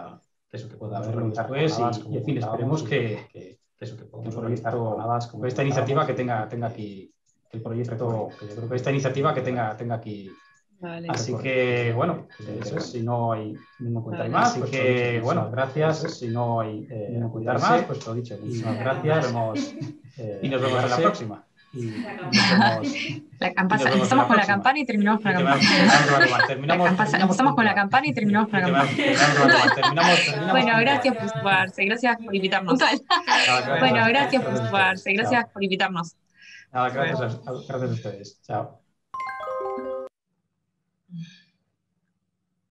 eso, que pueda verlo después y, y, en fin, esperemos que, que, eso, que podamos organizar con esta iniciativa que tenga, tenga aquí el proyecto, que yo creo que esta iniciativa que tenga, tenga aquí Así que, bueno, eso, si no hay ningún comentario más, así pues que, bueno, gracias. Si no hay eh, ningún comentario más, pues lo dicho, muchísimas gracias. Vemos, eh, y nos vemos en la próxima. Y nos
la campana, empezamos con la campana y terminamos con la campana. Empezamos con la campana y terminamos con la campana. Bueno, gracias por sumarse, gracias por invitarnos. Bueno, gracias por sumarse, gracias por invitarnos.
Nada, gracias a, ustedes. Chao.